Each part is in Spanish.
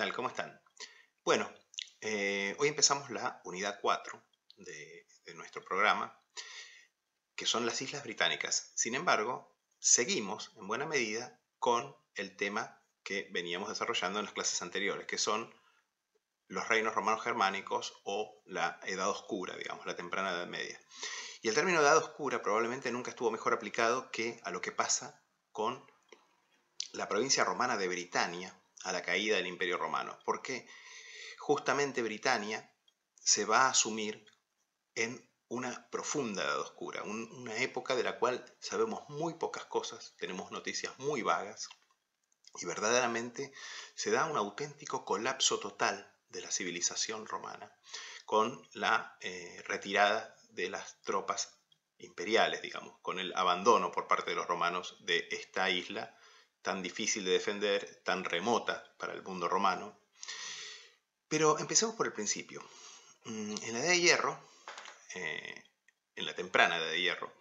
tal? ¿Cómo están? Bueno, eh, hoy empezamos la unidad 4 de, de nuestro programa, que son las Islas Británicas. Sin embargo, seguimos en buena medida con el tema que veníamos desarrollando en las clases anteriores, que son los reinos romanos germánicos o la Edad Oscura, digamos, la temprana Edad Media. Y el término Edad Oscura probablemente nunca estuvo mejor aplicado que a lo que pasa con la provincia romana de Britania a la caída del Imperio Romano, porque justamente Britania se va a asumir en una profunda edad oscura, una época de la cual sabemos muy pocas cosas, tenemos noticias muy vagas, y verdaderamente se da un auténtico colapso total de la civilización romana, con la eh, retirada de las tropas imperiales, digamos, con el abandono por parte de los romanos de esta isla tan difícil de defender, tan remota para el mundo romano. Pero empecemos por el principio. Mm, en la Edad de Hierro, eh, en la temprana Edad de Hierro,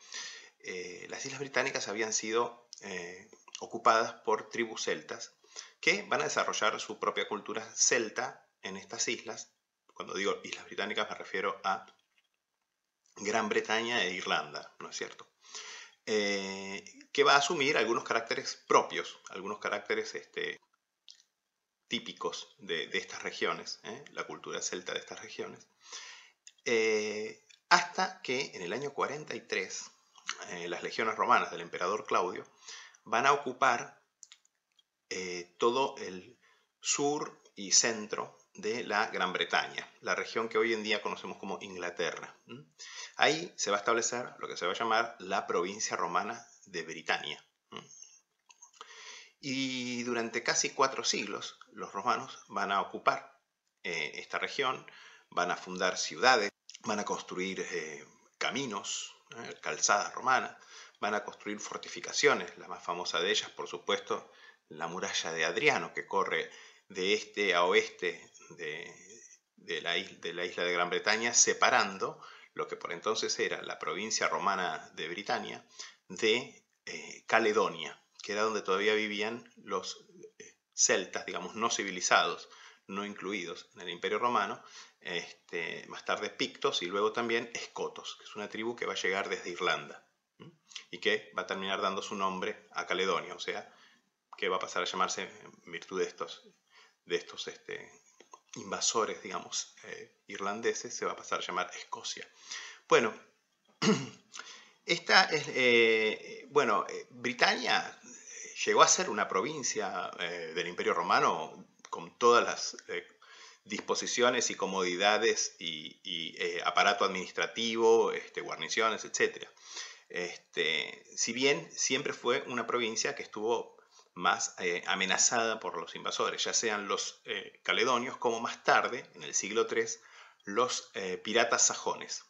eh, las Islas Británicas habían sido eh, ocupadas por tribus celtas que van a desarrollar su propia cultura celta en estas islas. Cuando digo Islas Británicas me refiero a Gran Bretaña e Irlanda, ¿no es cierto? Eh, que va a asumir algunos caracteres propios, algunos caracteres este, típicos de, estas regiones, ¿eh? la cultura celta de estas regiones, eh, hasta que en el año 43 las legiones romanas del emperador Claudio van a ocupar todo el sur y centro de la Gran Bretaña, la región que hoy en día conocemos como Inglaterra. Ahí se va a establecer lo que se va a llamar la provincia romana de Britania. Y durante casi cuatro siglos los romanos van a ocupar eh, esta región, van a fundar ciudades, van a construir eh, caminos, ¿eh? calzadas romanas, van a construir fortificaciones, la más famosa de ellas, por supuesto, la muralla de Adriano, que corre de este a oeste de, la, isla de Gran Bretaña, separando lo que por entonces era la provincia romana de Britania de eh, Caledonia, que era donde todavía vivían los eh, celtas, digamos, no civilizados, no incluidos en el Imperio Romano, este, más tarde pictos y luego también escotos, que es una tribu que va a llegar desde Irlanda y que va a terminar dando su nombre a Caledonia, o sea, que va a pasar a llamarse en virtud de estos, de estos este, invasores, digamos, eh, irlandeses, se va a pasar a llamar Escocia. Bueno, esta es, eh, bueno, eh, Britania llegó a ser una provincia del Imperio Romano con todas las disposiciones y comodidades y, aparato administrativo, este, guarniciones, etc. Este, si bien siempre fue una provincia que estuvo más eh, amenazada por los invasores, ya sean los eh, caledonios como más tarde, en el siglo III, los eh, piratas sajones.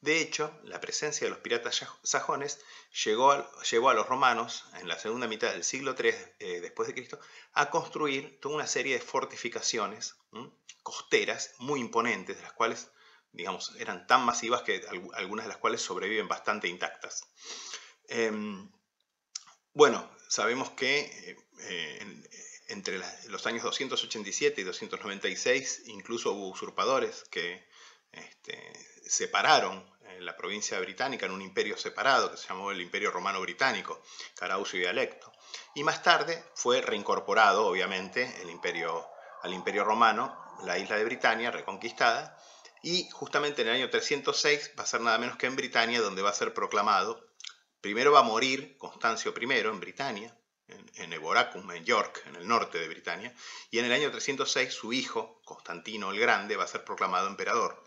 De hecho, la presencia de los piratas sajones llegó a, a los romanos en la segunda mitad del siglo III después de Cristo a construir toda una serie de fortificaciones costeras muy imponentes, de las cuales digamos, eran tan masivas que algunas de las cuales sobreviven bastante intactas. Em, bueno, sabemos que eh, eh, entre los años 287 y 296 incluso hubo usurpadores que este, separaron eh, la provincia británica en un imperio separado que se llamó el Imperio Romano Británico, Caraucio y Alecto. Y más tarde fue reincorporado, obviamente, el imperio, al Imperio Romano, la isla de Britania reconquistada, y justamente en el año 306 va a ser nada menos que en Britania donde va a ser proclamado Primero va a morir Constancio I en Britania, en, Eboracum, en York, en el norte de Britania, y en el año 306 su hijo, Constantino el Grande, va a ser proclamado emperador.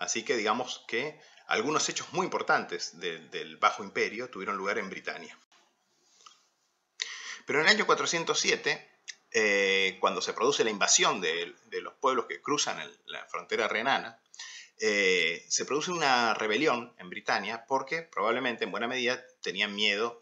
Así que digamos que algunos hechos muy importantes del Bajo Imperio tuvieron lugar en Britania. Pero en el año 407, eh, cuando se produce la invasión de, los pueblos que cruzan la frontera renana, eh, se produce una rebelión en Britania porque probablemente en buena medida tenían miedo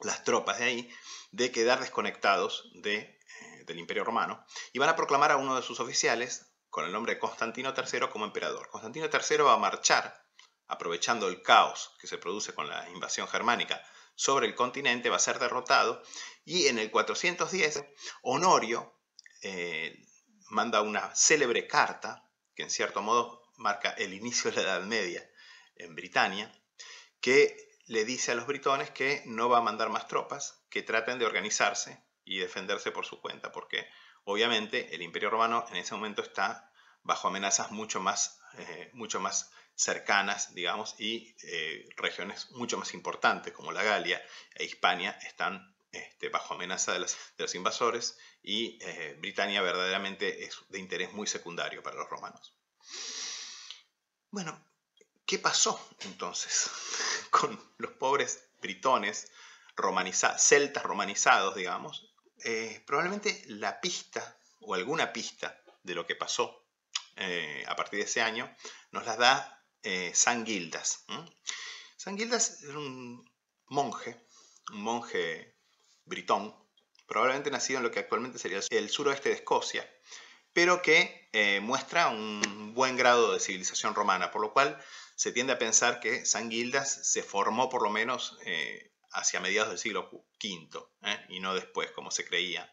las tropas de ahí de quedar desconectados de, eh, del Imperio Romano y van a proclamar a uno de sus oficiales con el nombre de Constantino III como emperador. Constantino III va a marchar aprovechando el caos que se produce con la invasión germánica sobre el continente, va a ser derrotado y en el 410 Honorio eh, manda una célebre carta, que en cierto modo marca el inicio de la Edad Media en Britania, que le dice a los britones que no va a mandar más tropas, que traten de organizarse y defenderse por su cuenta, porque obviamente el Imperio Romano en ese momento está bajo amenazas mucho más, eh, mucho más cercanas, digamos, y eh, regiones mucho más importantes como la Galia e Hispania están este, bajo amenaza de, los invasores y eh, Britania verdaderamente es de interés muy secundario para los romanos. Bueno, ¿qué pasó entonces con los pobres britones romanizados, celtas romanizados, digamos? Eh, probablemente la pista o alguna pista de lo que pasó a partir de ese año nos la da eh, San Gildas. San Gildas era un monje, un monje britón, probablemente nacido en lo que actualmente sería el suroeste de Escocia, pero que eh, muestra un buen grado de civilización romana, por lo cual se tiende a pensar que San Gildas se formó por lo menos eh, hacia mediados del siglo V y no después, como se creía.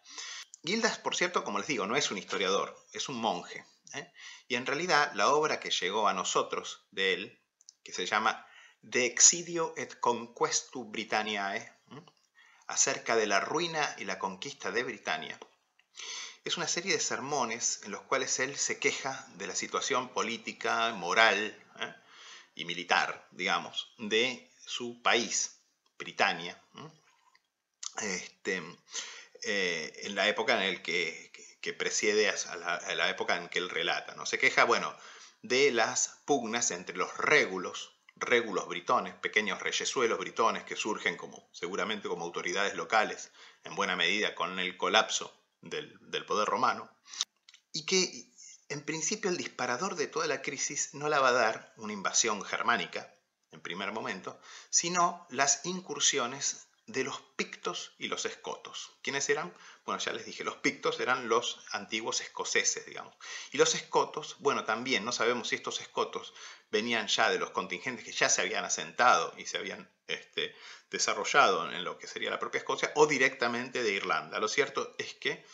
Gildas, por cierto, como les digo, no es un historiador, es un monje. ¿eh? Y en realidad la obra que llegó a nosotros de él, que se llama De Exidio et Conquestu Britanniae, acerca de la ruina y la conquista de Britania, es una serie de sermones en los cuales él se queja de la situación política, moral ¿eh? y militar, digamos, de su país, Britania, este, eh, en la época en la que, que precede a la, época en que él relata. ¿no? Se queja, bueno, de las pugnas entre los régulos, régulos britones, pequeños reyesuelos britones que surgen como, seguramente como autoridades locales, en buena medida con el colapso del, del poder romano, y que en principio el disparador de toda la crisis no la va a dar una invasión germánica, en primer momento, sino las incursiones de los pictos y los escotos. ¿Quiénes eran? Bueno, ya les dije, los pictos eran los antiguos escoceses, digamos. Y los escotos, bueno, también no sabemos si estos escotos venían ya de los contingentes que ya se habían asentado y se habían este, desarrollado en lo que sería la propia Escocia o directamente de Irlanda. Lo cierto es que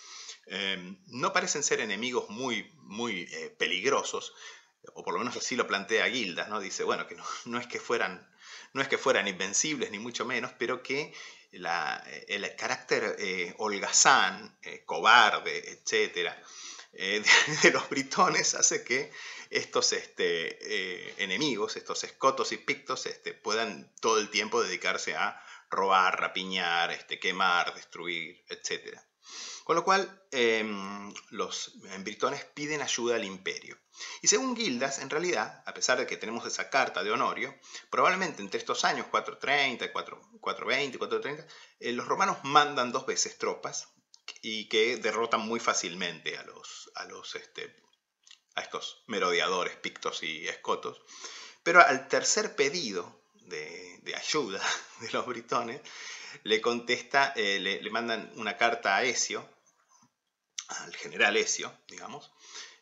eh, no parecen ser enemigos muy, muy eh, peligrosos, o por lo menos así lo plantea Gildas, ¿no? Dice, bueno, que no es que fueran no es que fueran invencibles, ni mucho menos, pero que el carácter eh, holgazán, eh, cobarde, etcétera, eh, de, los britones hace que estos este, enemigos, estos escotos y pictos, este, puedan todo el tiempo dedicarse a robar, rapiñar, este, quemar, destruir, etcétera. Con lo cual, em, los britones piden ayuda al imperio. Y según Gildas, en realidad, a pesar de que tenemos esa carta de Honorio, probablemente entre estos años 430, 420, 430, los romanos mandan dos veces tropas y que derrotan muy fácilmente a los, a los este, a estos merodeadores, pictos y escotos. Pero al tercer pedido de, ayuda de los britones, le contesta, eh, le, le, mandan una carta a Esio, al general Esio, digamos,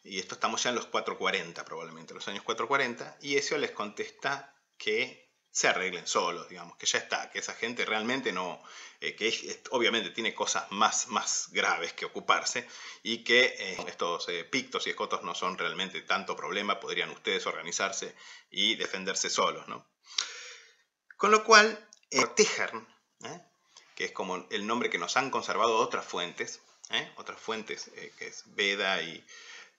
y esto estamos ya en los 440 probablemente, los años 440, y Esio les contesta que se arreglen solos, digamos, que ya está, que esa gente realmente no, eh, que obviamente tiene cosas más, más graves que ocuparse y que eh, estos eh, pictos y escotos no son realmente tanto problema, podrían ustedes organizarse y defenderse solos, ¿no? Con lo cual, Tejern, que es como el nombre que nos han conservado otras fuentes, ¿eh? otras fuentes, eh, que es Veda y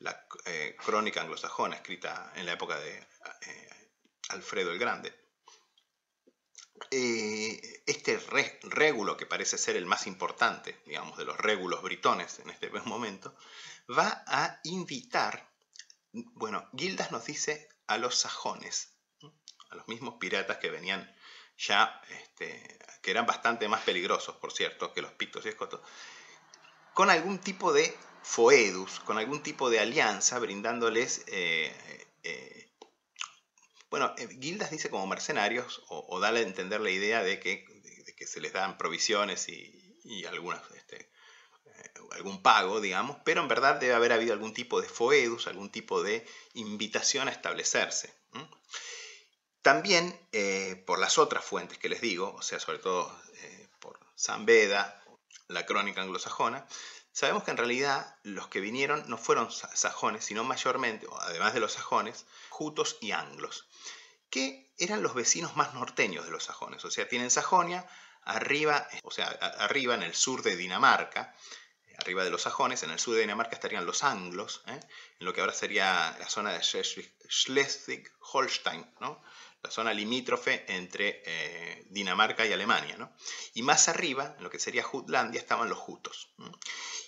la eh, crónica anglosajona, escrita en la época de Alfredo el Grande. este régulo, que parece ser el más importante, digamos, de los régulos britones en este momento, va a invitar, bueno, Gildas nos dice a los sajones, a los mismos piratas que venían ya, este, que eran bastante más peligrosos, por cierto, que los pictos y escotos, con algún tipo de foedus, con algún tipo de alianza, brindándoles, eh, eh, bueno, eh, Gildas dice como mercenarios, o, da a entender la idea de que, se les dan provisiones y, este, algún pago, digamos, pero en verdad debe haber habido algún tipo de foedus, algún tipo de invitación a establecerse. También por las otras fuentes que les digo, o sea, sobre todo por San Beda, la crónica anglosajona, sabemos que en realidad los que vinieron no fueron sajones, sino mayormente, además de los sajones, jutos y anglos, que eran los vecinos más norteños de los sajones. O sea, tienen Sajonia, arriba, o sea, arriba en el sur de Dinamarca, arriba de los sajones, en el sur de Dinamarca estarían los anglos, ¿eh? en lo que ahora sería la zona de Schleswig-Holstein, ¿no? La zona limítrofe entre eh, Dinamarca y Alemania. ¿no? Y más arriba, en lo que sería Jutlandia, estaban los jutos.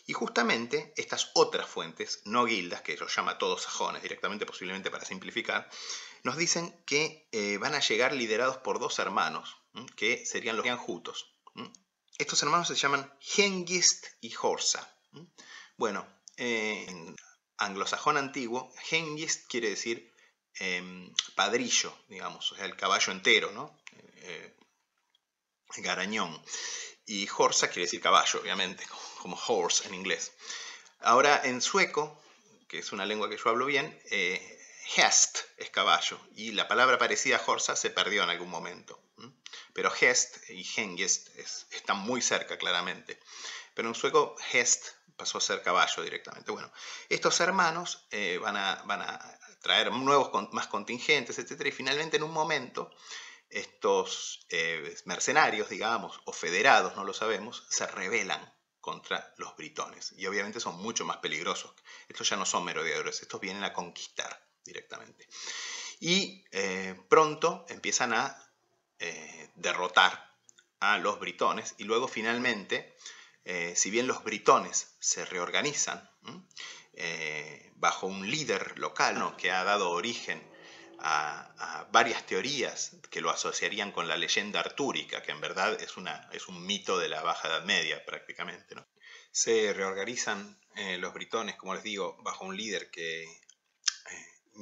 Y justamente estas otras fuentes, no guildas, que ellos llama todos sajones directamente, posiblemente para simplificar, nos dicen que eh, van a llegar liderados por dos hermanos, que serían los jutos. Estos hermanos se llaman Hengist y Horsa. Bueno, en anglosajón antiguo, Hengist quiere decir em, padrillo, digamos, o sea, el caballo entero, ¿no? Eh, garañón. Y Horsa quiere decir caballo, obviamente, como horse en inglés. Ahora, en sueco, que es una lengua que yo hablo bien, eh, hest es caballo, y la palabra parecida a Horsa se perdió en algún momento. Pero Hest y Hengest están muy cerca, claramente. Pero en sueco, Hest pasó a ser caballo directamente. Bueno, estos hermanos eh, van, a, van, a, traer nuevos, más contingentes, etc. Y finalmente, en un momento, estos eh, mercenarios, digamos, o federados, no lo sabemos, se rebelan contra los britones. Y obviamente son mucho más peligrosos. Estos ya no son merodeadores, estos vienen a conquistar directamente. Y eh, pronto empiezan a eh, derrotar a los britones y luego finalmente, si bien los britones se reorganizan eh, bajo un líder local que ha dado origen a, varias teorías que lo asociarían con la leyenda artúrica, que en verdad es, una, es un mito de la Baja Edad Media prácticamente. Se reorganizan los britones, como les digo, bajo un líder que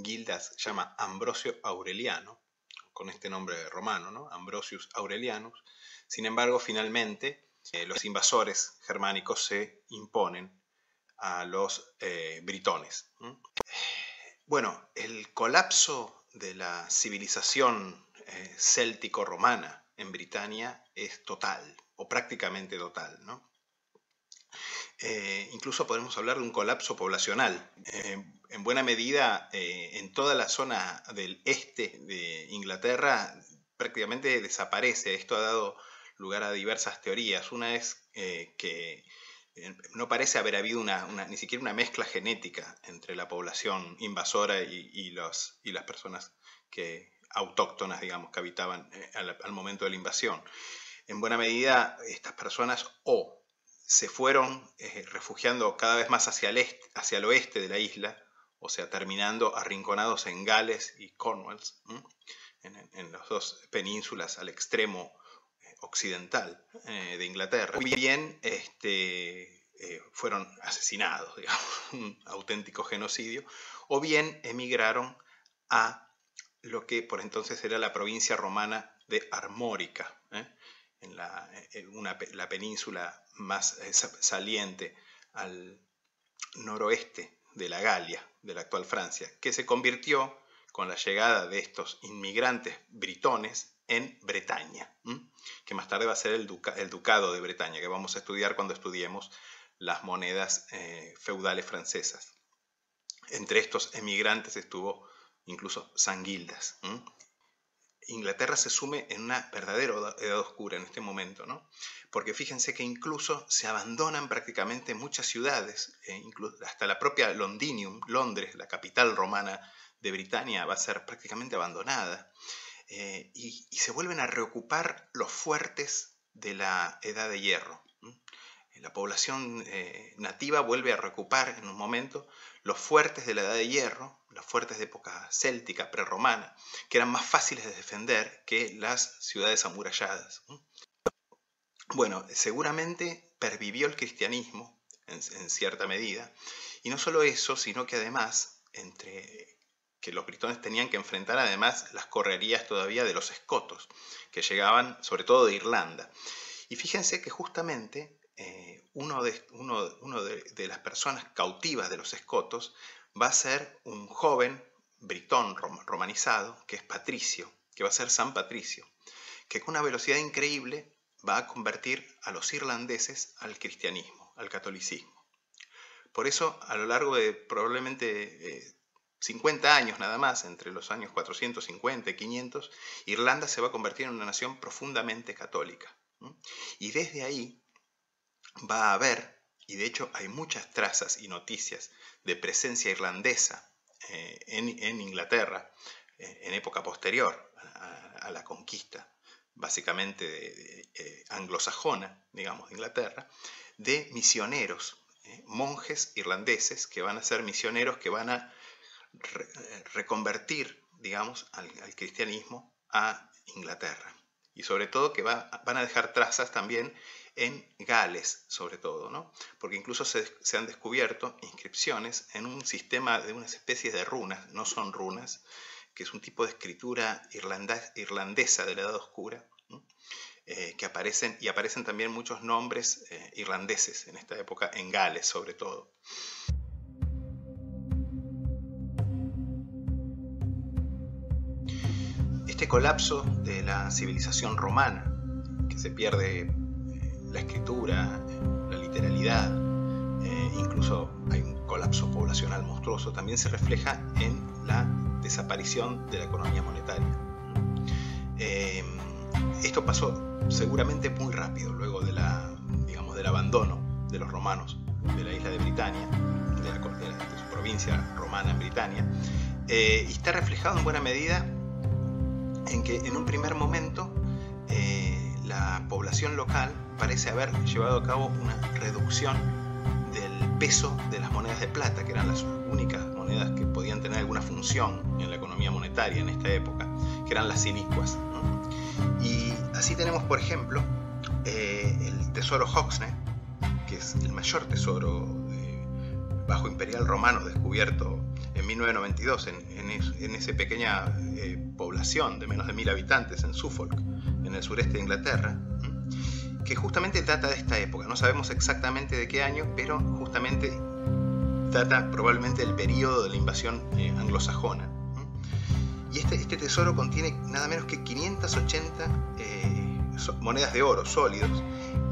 Gildas llama Ambrosio Aureliano, con este nombre romano, ¿no? Ambrosius Aurelianus. Sin embargo, finalmente eh, los invasores germánicos se imponen a los eh, britones. Bueno, el colapso de la civilización eh, céltico-romana en Britania es total, o prácticamente total, ¿no? incluso podemos hablar de un colapso poblacional en buena medida eh, en toda la zona del este de Inglaterra prácticamente desaparece. Esto ha dado lugar a diversas teorías. Una es eh, que eh, no parece haber habido una, ni siquiera una mezcla genética entre la población invasora y, los, y las personas que, autóctonas, digamos, que habitaban al, al, momento de la invasión. En buena medida, estas personas o se fueron refugiando cada vez más hacia el, este, hacia el oeste de la isla, o sea, terminando arrinconados en Gales y Cornwalls, en, las dos penínsulas al extremo eh, occidental eh, de Inglaterra. Bien este, eh, fueron asesinados, digamos, un auténtico genocidio, o bien emigraron a lo que por entonces era la provincia romana de Armórica, en, la, la península más saliente al noroeste de la Galia, de la actual Francia, que se convirtió con la llegada de estos inmigrantes britones en Bretaña, que más tarde va a ser el, ducado de Bretaña, que vamos a estudiar cuando estudiemos las monedas eh, feudales francesas. Entre estos emigrantes estuvo incluso Sanguildas. Inglaterra se sume en una verdadera edad oscura en este momento, ¿no? Porque fíjense que incluso se abandonan prácticamente muchas ciudades, eh, hasta la propia Londinium, Londres, la capital romana de Britania, va a ser prácticamente abandonada. Eh, y, se vuelven a reocupar los fuertes de la edad de hierro. La población eh, nativa vuelve a reocupar en un momento los fuertes de la Edad de Hierro, los fuertes de época céltica, prerromana, que eran más fáciles de defender que las ciudades amuralladas. Bueno, seguramente pervivió el cristianismo en, cierta medida, y no solo eso, sino que además, entre que los britones tenían que enfrentar además las correrías todavía de los escotos, que llegaban sobre todo de Irlanda. Y fíjense que justamente eh, uno, de, uno, de, las personas cautivas de los escotos va a ser un joven britón romanizado, que es Patricio, que va a ser San Patricio, que con una velocidad increíble va a convertir a los irlandeses al cristianismo, al catolicismo. Por eso, a lo largo de probablemente 50 eh, años nada más, entre los años 450 y 500, Irlanda se va a convertir en una nación profundamente católica. Y desde ahí va a haber, y de hecho hay muchas trazas y noticias de presencia irlandesa eh, en, Inglaterra eh, en época posterior a, la conquista, básicamente de, anglosajona, digamos, de Inglaterra, de misioneros, eh, monjes irlandeses que van a ser misioneros que van a reconvertir, digamos, al, cristianismo a Inglaterra. Y sobre todo que van a dejar trazas también en Gales, sobre todo, ¿no? porque incluso se, han descubierto inscripciones en un sistema de unas especies de runas, no son runas, que es un tipo de escritura irlandesa de la Edad Oscura, eh, que aparecen, y aparecen también muchos nombres eh, irlandeses en esta época, en Gales sobre todo. Colapso de la civilización romana, que se pierde eh, la escritura, la literalidad, incluso hay un colapso poblacional monstruoso, también se refleja en la desaparición de la economía monetaria. esto pasó seguramente muy rápido, luego de la, digamos, del abandono de los romanos de la isla de Britania, de, la, de, su provincia romana en Britania, eh, y está reflejado en buena medida en que en un primer momento eh, la población local parece haber llevado a cabo una reducción del peso de las monedas de plata, que eran las únicas monedas que podían tener alguna función en la economía monetaria en esta época, que eran las silicuas. Y así tenemos, por ejemplo, eh, el tesoro Hoxne, que es el mayor tesoro eh, bajo imperial romano descubierto en 1992 en, esa pequeña eh, población de menos de mil habitantes en Suffolk, en el sureste de Inglaterra, que justamente data de esta época. No sabemos exactamente de qué año, pero justamente data probablemente del periodo de la invasión anglosajona. Y este, este, tesoro contiene nada menos que 580 eh, monedas de oro sólidos,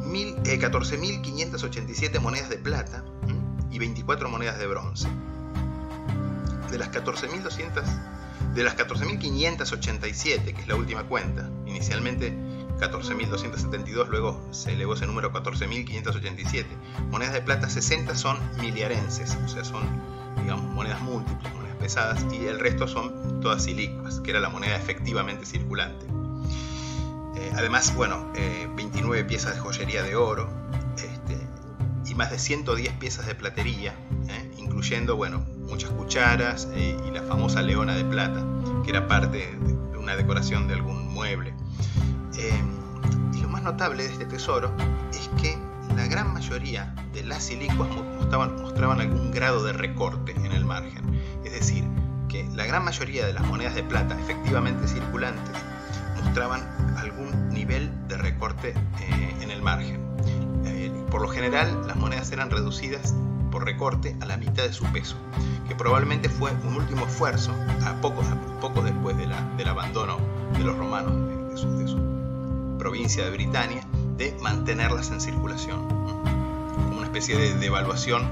14.587 eh, monedas de plata y 24 monedas de bronce. De las 14.200, de las 14.587, que es la última cuenta, inicialmente 14.272, luego se elevó ese número a 14.587. Monedas de plata 60 son miliarenses, o sea, son digamos, monedas múltiples, pesadas y el resto son todas silicuas, que era la moneda efectivamente circulante. Eh, además, bueno, 29 eh, piezas de joyería de oro este, y más de 110 piezas de platería, eh, incluyendo, bueno, muchas cucharas y la famosa leona de plata, que era parte de una decoración de algún mueble. y lo más notable de este tesoro es que la gran mayoría de las silicuas mostraban, algún grado de recorte en el margen. Es decir, que la gran mayoría de las monedas de plata efectivamente circulantes mostraban algún nivel de recorte eh, en el margen. Eh, por lo general, las monedas eran reducidas por recorte a la mitad de su peso, que probablemente fue un último esfuerzo, a poco, poco después del abandono de los romanos de, su, provincia de Britania, de mantenerlas en circulación, como una especie de devaluación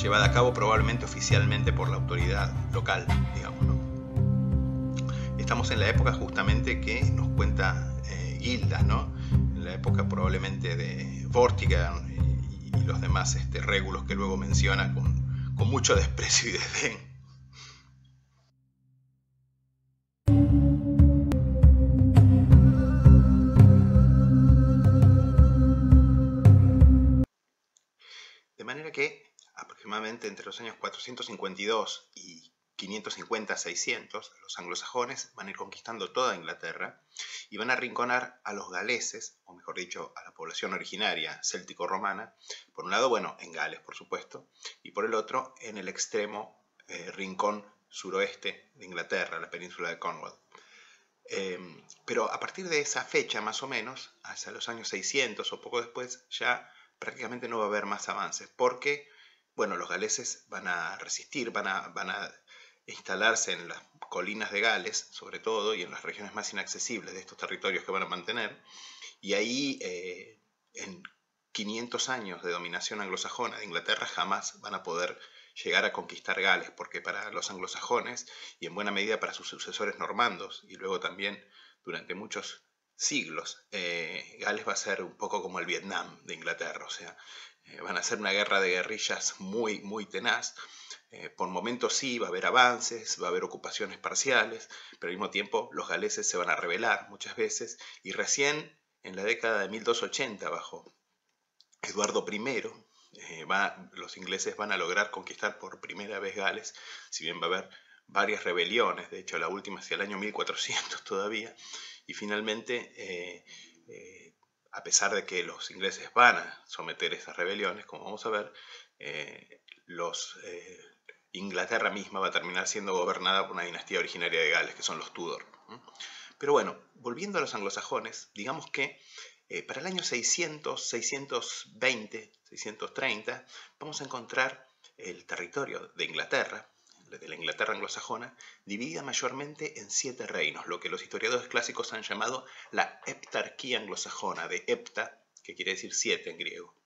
llevada a cabo probablemente oficialmente por la autoridad local, digamos. Estamos en la época justamente que nos cuenta eh, Gildas, ¿no? en la época probablemente de Vortigern y, los demás este, régulos que luego menciona con, con mucho desprecio y desdén. De manera que aproximadamente entre los años 452 y 550-600, los anglosajones van a ir conquistando toda Inglaterra y van a arrinconar a los galeses, o mejor dicho, a la población originaria céltico-romana, por un lado, bueno, en Gales, por supuesto, y por el otro, en el extremo eh, rincón suroeste de Inglaterra, la península de Cornwall. Em, pero a partir de esa fecha, más o menos, hacia los años 600 o poco después, ya prácticamente no va a haber más avances, porque bueno, los galeses van a resistir, van a instalarse en las colinas de Gales, sobre todo, y en las regiones más inaccesibles de estos territorios que van a mantener. Y ahí, eh, en 500 años de dominación anglosajona de Inglaterra jamás van a poder llegar a conquistar Gales, porque para los anglosajones y en buena medida para sus sucesores normandos y luego también durante muchos siglos, eh, Gales va a ser un poco como el Vietnam de Inglaterra, o sea, eh, van a ser una guerra de guerrillas muy, muy tenaz. Eh, por momentos sí, va a haber avances, va a haber ocupaciones parciales, pero al mismo tiempo los galeses se van a rebelar muchas veces y recién en la década de 1280, bajo Eduardo I, eh, los ingleses van a lograr conquistar por primera vez Gales, si bien va a haber varias rebeliones, de hecho la última hacia el año 1400 todavía, y finalmente, eh, eh, a pesar de que los ingleses van a someter esas rebeliones, como vamos a ver, los, Inglaterra misma va a terminar siendo gobernada por una dinastía originaria de Gales, que son los Tudor. Pero bueno, volviendo a los anglosajones, digamos que eh, para el año 600, 620, 630, vamos a encontrar el territorio de Inglaterra, de la Inglaterra anglosajona, dividida mayormente en siete reinos, lo que los historiadores clásicos han llamado la heptarquía anglosajona, de hepta, que quiere decir siete en griego.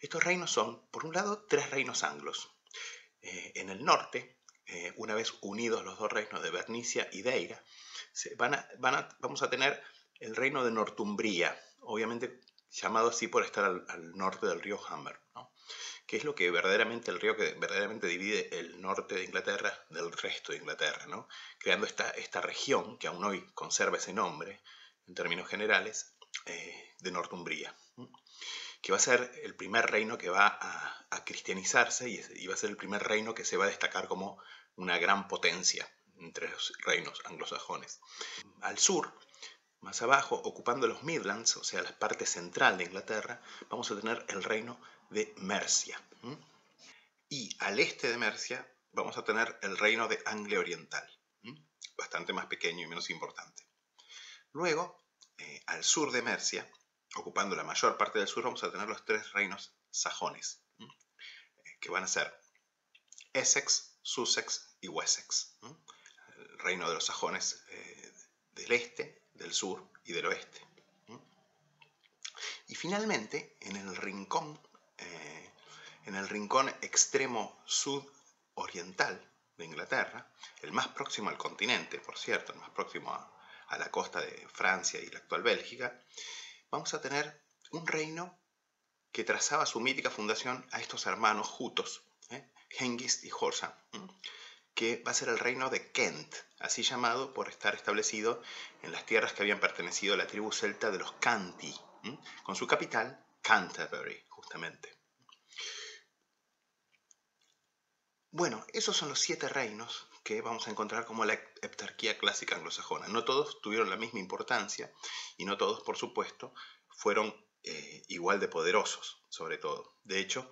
Estos reinos son, por un lado, tres reinos anglos. Eh, en el norte, eh, una vez unidos los dos reinos de Bernicia y Deira, vamos a tener el reino de Northumbria, obviamente llamado así por estar al, norte del río Humber, que es lo que verdaderamente, el río que verdaderamente divide el norte de Inglaterra del resto de Inglaterra, ¿no? creando esta, esta región que aún hoy conserva ese nombre, en términos generales, eh, de Northumbria, que va a ser el primer reino que va a, cristianizarse y, y, va a ser el primer reino que se va a destacar como una gran potencia entre los reinos anglosajones. Al sur, más abajo, ocupando los Midlands, o sea, la parte central de Inglaterra, vamos a tener el reino de Mercia. Y al este de Mercia vamos a tener el reino de Anglia Oriental, bastante más pequeño y menos importante. Luego, eh, al sur de Mercia, ocupando la mayor parte del sur, vamos a tener los tres reinos sajones, eh, que van a ser Essex, Sussex y Wessex. El reino de los sajones eh, del este del sur y del oeste. Y finalmente, en el rincón, eh, en el rincón extremo sudoriental de Inglaterra, el más próximo al continente, por cierto, el más próximo a, la costa de Francia y la actual Bélgica, vamos a tener un reino que trazaba su mítica fundación a estos hermanos jutos, ¿eh? Hengist y Horsa, que va a ser el reino de Kent, así llamado por estar establecido en las tierras que habían pertenecido a la tribu celta de los Canti, con su capital Canterbury, justamente. Bueno, esos son los siete reinos que vamos a encontrar como la heptarquía clásica anglosajona. No todos tuvieron la misma importancia y no todos, por supuesto, fueron eh, igual de poderosos, sobre todo. De hecho,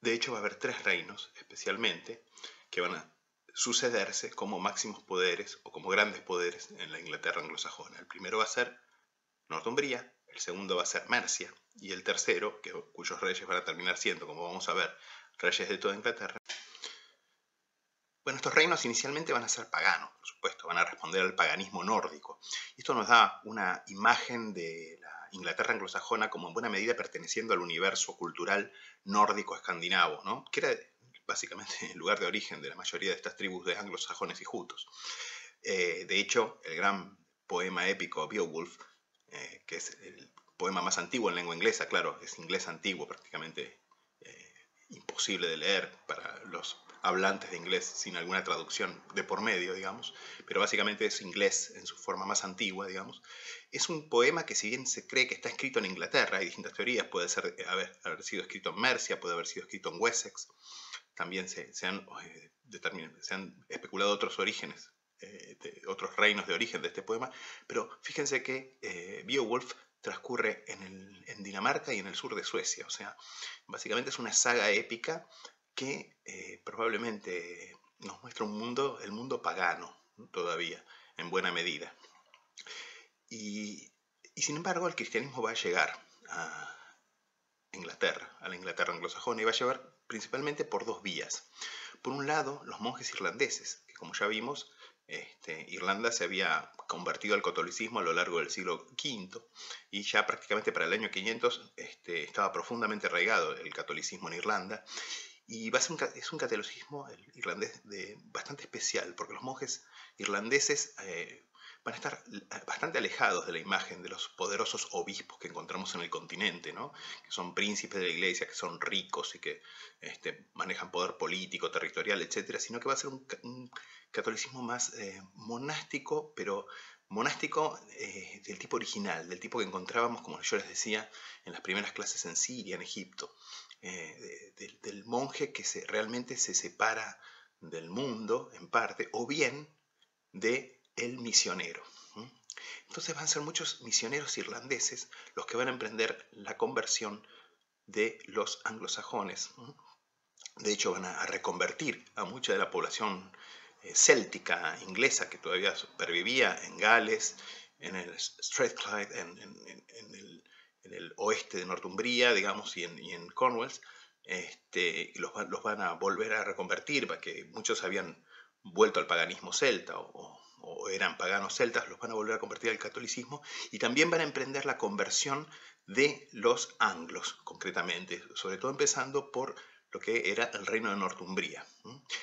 de hecho, va a haber tres reinos, especialmente, que van a sucederse como máximos poderes o como grandes poderes en la Inglaterra anglosajona. El primero va a ser Northumbria, el segundo va a ser Mercia y el tercero, que, cuyos reyes van a terminar siendo, como vamos a ver, reyes de toda Inglaterra. Bueno, estos reinos inicialmente van a ser paganos, por supuesto, van a responder al paganismo nórdico. Esto nos da una imagen de la Inglaterra anglosajona como en buena medida perteneciendo al universo cultural nórdico escandinavo, ¿no? que era básicamente el lugar de origen de la mayoría de estas tribus de anglosajones y jutos. Eh, de hecho, el gran poema épico Beowulf, eh, que es el poema más antiguo en lengua inglesa, claro, es inglés antiguo, prácticamente eh, imposible de leer para los hablantes de inglés sin alguna traducción de por medio, digamos, pero básicamente es inglés en su forma más antigua, digamos. Es un poema que si bien se cree que está escrito en Inglaterra, hay distintas teorías, puede ser, haber, haber sido escrito en Mercia, puede haber sido escrito en Wessex, también se, han, eh, se han especulado otros orígenes, eh, otros reinos de origen de este poema, pero fíjense que eh, Beowulf transcurre en, en, Dinamarca y en el sur de Suecia, o sea, básicamente es una saga épica que eh, probablemente nos muestra un mundo, el mundo pagano todavía, en buena medida. Y, sin embargo el cristianismo va a llegar a Inglaterra, a la Inglaterra anglosajona, y va a llevar principalmente por dos vías. Por un lado, los monjes irlandeses, que como ya vimos, Este, Irlanda se había convertido al catolicismo a lo largo del siglo V y ya prácticamente para el año 500 este, estaba profundamente arraigado el catolicismo en Irlanda. Y es un catolicismo irlandés bastante especial, porque los monjes irlandeses eh, van a estar bastante alejados de la imagen de los poderosos obispos que encontramos en el continente, ¿no? que son príncipes de la iglesia, que son ricos y que este, manejan poder político, territorial, etc., sino que va a ser un, catolicismo más eh, monástico, pero monástico eh, del tipo original, del tipo que encontrábamos, como yo les decía, en las primeras clases en Siria, en Egipto, eh, del monje que realmente se separa del mundo en parte, o bien de el misionero. Entonces van a ser muchos misioneros irlandeses los que van a emprender la conversión de los anglosajones. De hecho, van a reconvertir a mucha de la población eh, céltica inglesa que todavía supervivía en Gales, en el Strathclyde, en, el, oeste de Northumbria, digamos, y en, y Cornwall. Este, los, los, van a volver a reconvertir, porque muchos habían vuelto al paganismo celta o, o eran paganos celtas, los van a volver a convertir al catolicismo y también van a emprender la conversión de los anglos, concretamente, sobre todo empezando por lo que era el reino de Northumbria.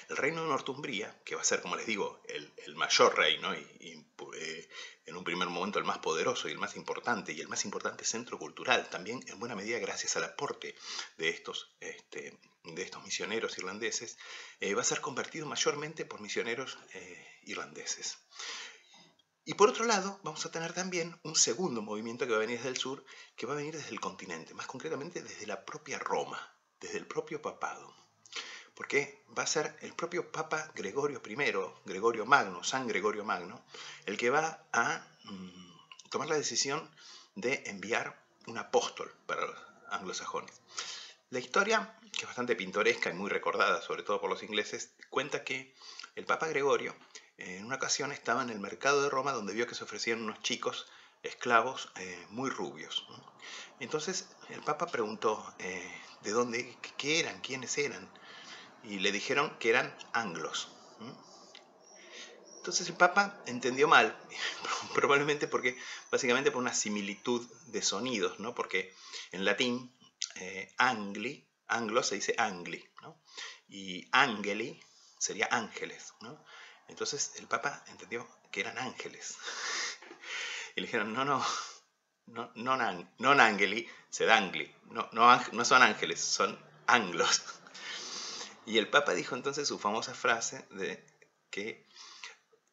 El reino de Northumbria, que va a ser, como les digo, el, mayor reino y, eh, en un primer momento el más poderoso y el más importante y el más importante centro cultural, también en buena medida gracias al aporte de estos, este, de estos misioneros irlandeses, eh, va a ser convertido mayormente por misioneros eh, irlandeses. Y por otro lado, vamos a tener también un segundo movimiento que va a venir desde el sur, que va a venir desde el continente, más concretamente desde la propia Roma, desde el propio papado. Porque va a ser el propio Papa Gregorio I, Gregorio Magno, San Gregorio Magno, el que va a mm, tomar la decisión de enviar un apóstol para los anglosajones. La historia, que es bastante pintoresca y muy recordada, sobre todo por los ingleses, cuenta que el Papa Gregorio en una ocasión estaba en el mercado de Roma donde vio que se ofrecían unos chicos esclavos eh, muy rubios. Entonces el Papa preguntó eh, de dónde, qué eran, quiénes eran, y le dijeron que eran anglos. Entonces el Papa entendió mal, probablemente porque, básicamente por una similitud de sonidos, ¿no? porque en latín eh, angli, anglo se dice angli, y angeli sería ángeles. ¿no? Entonces el Papa entendió que eran ángeles. Y le dijeron, no, no, no, no, non angeli, sed angli. No, no, no son ángeles, son anglos. Y el Papa dijo entonces su famosa frase de que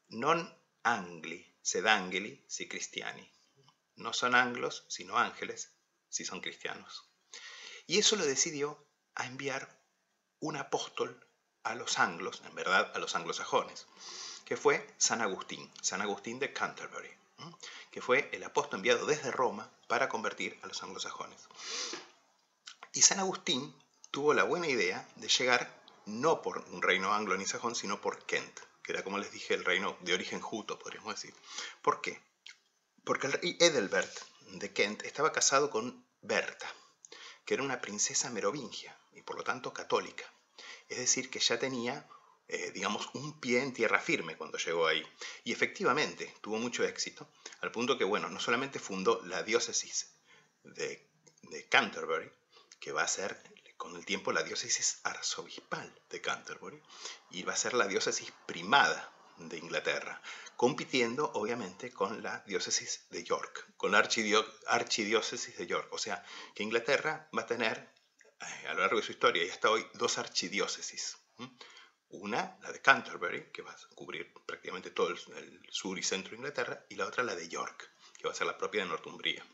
non angli, sed angeli, si cristiani. No son anglos, sino ángeles, si son cristianos. Y eso lo decidió a enviar un apóstol a los anglos, en verdad a los anglosajones, que fue San Agustín, San Agustín de Canterbury, que fue el apóstol enviado desde Roma para convertir a los anglosajones. Y San Agustín tuvo la buena idea de llegar no por un reino anglo ni sajón, sino por Kent, que era, como les dije, el reino de origen juto, podríamos decir. ¿Por qué? Porque el rey Edelbert de Kent estaba casado con Berta, que era una princesa merovingia y por lo tanto católica. Es decir, que ya tenía, eh, digamos, un pie en tierra firme cuando llegó ahí. Y efectivamente tuvo mucho éxito, al punto que, bueno, no solamente fundó la diócesis de, de Canterbury, que va a ser con el tiempo la diócesis arzobispal de Canterbury, y va a ser la diócesis primada de Inglaterra, compitiendo obviamente con la diócesis de York, con la archidiócesis de York. O sea, que Inglaterra va a tener a lo largo de su historia y hasta hoy dos archidiócesis. Una, la de Canterbury, que va a cubrir prácticamente todo el, sur y centro de Inglaterra, y la otra, la de York, que va a ser la propia de Northumbria.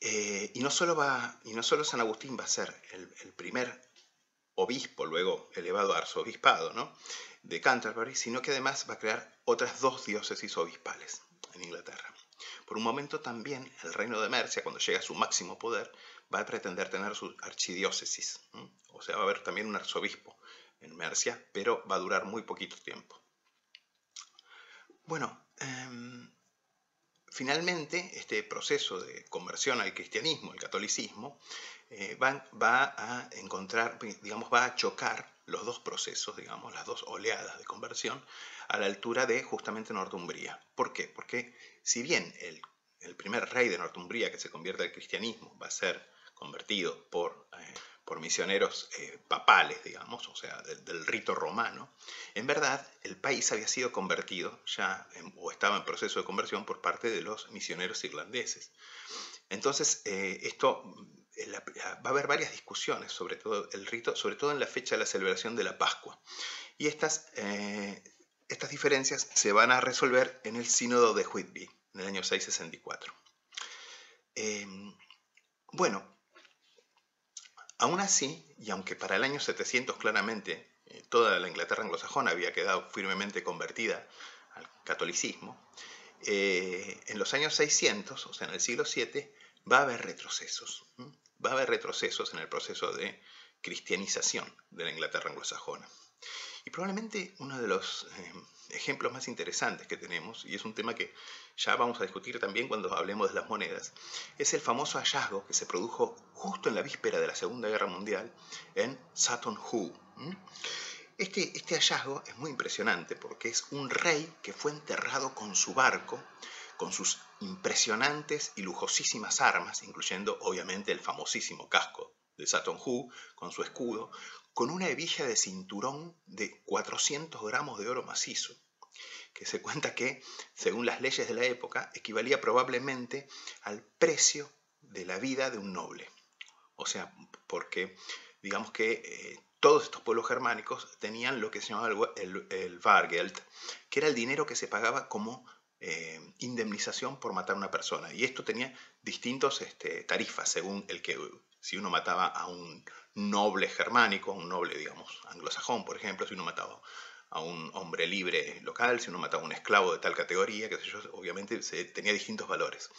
Eh, y, no solo va, y no solo San Agustín va a ser el, primer obispo, luego elevado a arzobispado, ¿no? de Canterbury, sino que además va a crear otras dos diócesis obispales en Inglaterra. Por un momento también el reino de Mercia, cuando llega a su máximo poder, va a pretender tener su archidiócesis. O sea, va a haber también un arzobispo en Mercia, pero va a durar muy poquito tiempo. Bueno, em, finalmente este proceso de conversión al cristianismo, al catolicismo, eh, va, a encontrar, digamos, va a chocar los dos procesos, digamos, las dos oleadas de conversión, a la altura de justamente Northumbria. ¿Por qué? Porque si bien el, primer rey de Northumbria que se convierte al cristianismo va a ser convertido por, eh, por misioneros eh, papales, digamos, o sea, del, rito romano, en verdad el país había sido convertido ya, o estaba en proceso de conversión por parte de los misioneros irlandeses. Entonces, eh, esto va a haber varias discusiones sobre todo el rito, sobre todo en la fecha de la celebración de la Pascua. Y estas, estas diferencias se van a resolver en el sínodo de Whitby, en el año 664. Em, bueno, aún así, y aunque para el año 700 claramente eh, toda la Inglaterra anglosajona había quedado firmemente convertida al catolicismo, eh, en los años 600, o sea, en el siglo VII, va a haber retrocesos va a haber retrocesos en el proceso de cristianización de la Inglaterra anglosajona. Y probablemente uno de los eh, ejemplos más interesantes que tenemos, y es un tema que ya vamos a discutir también cuando hablemos de las monedas, es el famoso hallazgo que se produjo justo en la víspera de la Segunda Guerra Mundial en Sutton Hoo. Este, este hallazgo es muy impresionante porque es un rey que fue enterrado con su barco con sus impresionantes y lujosísimas armas, incluyendo obviamente el famosísimo casco de Saturn Hu, con su escudo, con una hebilla de cinturón de 400 gramos de oro macizo, que se cuenta que, según las leyes de la época, equivalía probablemente al precio de la vida de un noble. O sea, porque digamos que eh, todos estos pueblos germánicos tenían lo que se llamaba el, el, que era el dinero que se pagaba como eh, indemnización por matar a una persona. Y esto tenía distintos este, tarifas según el que, si uno mataba a un noble germánico, un noble, digamos, anglosajón, por ejemplo, si uno mataba a un hombre libre local, si uno mataba a un esclavo de tal categoría, que yo, obviamente se, tenía distintos valores.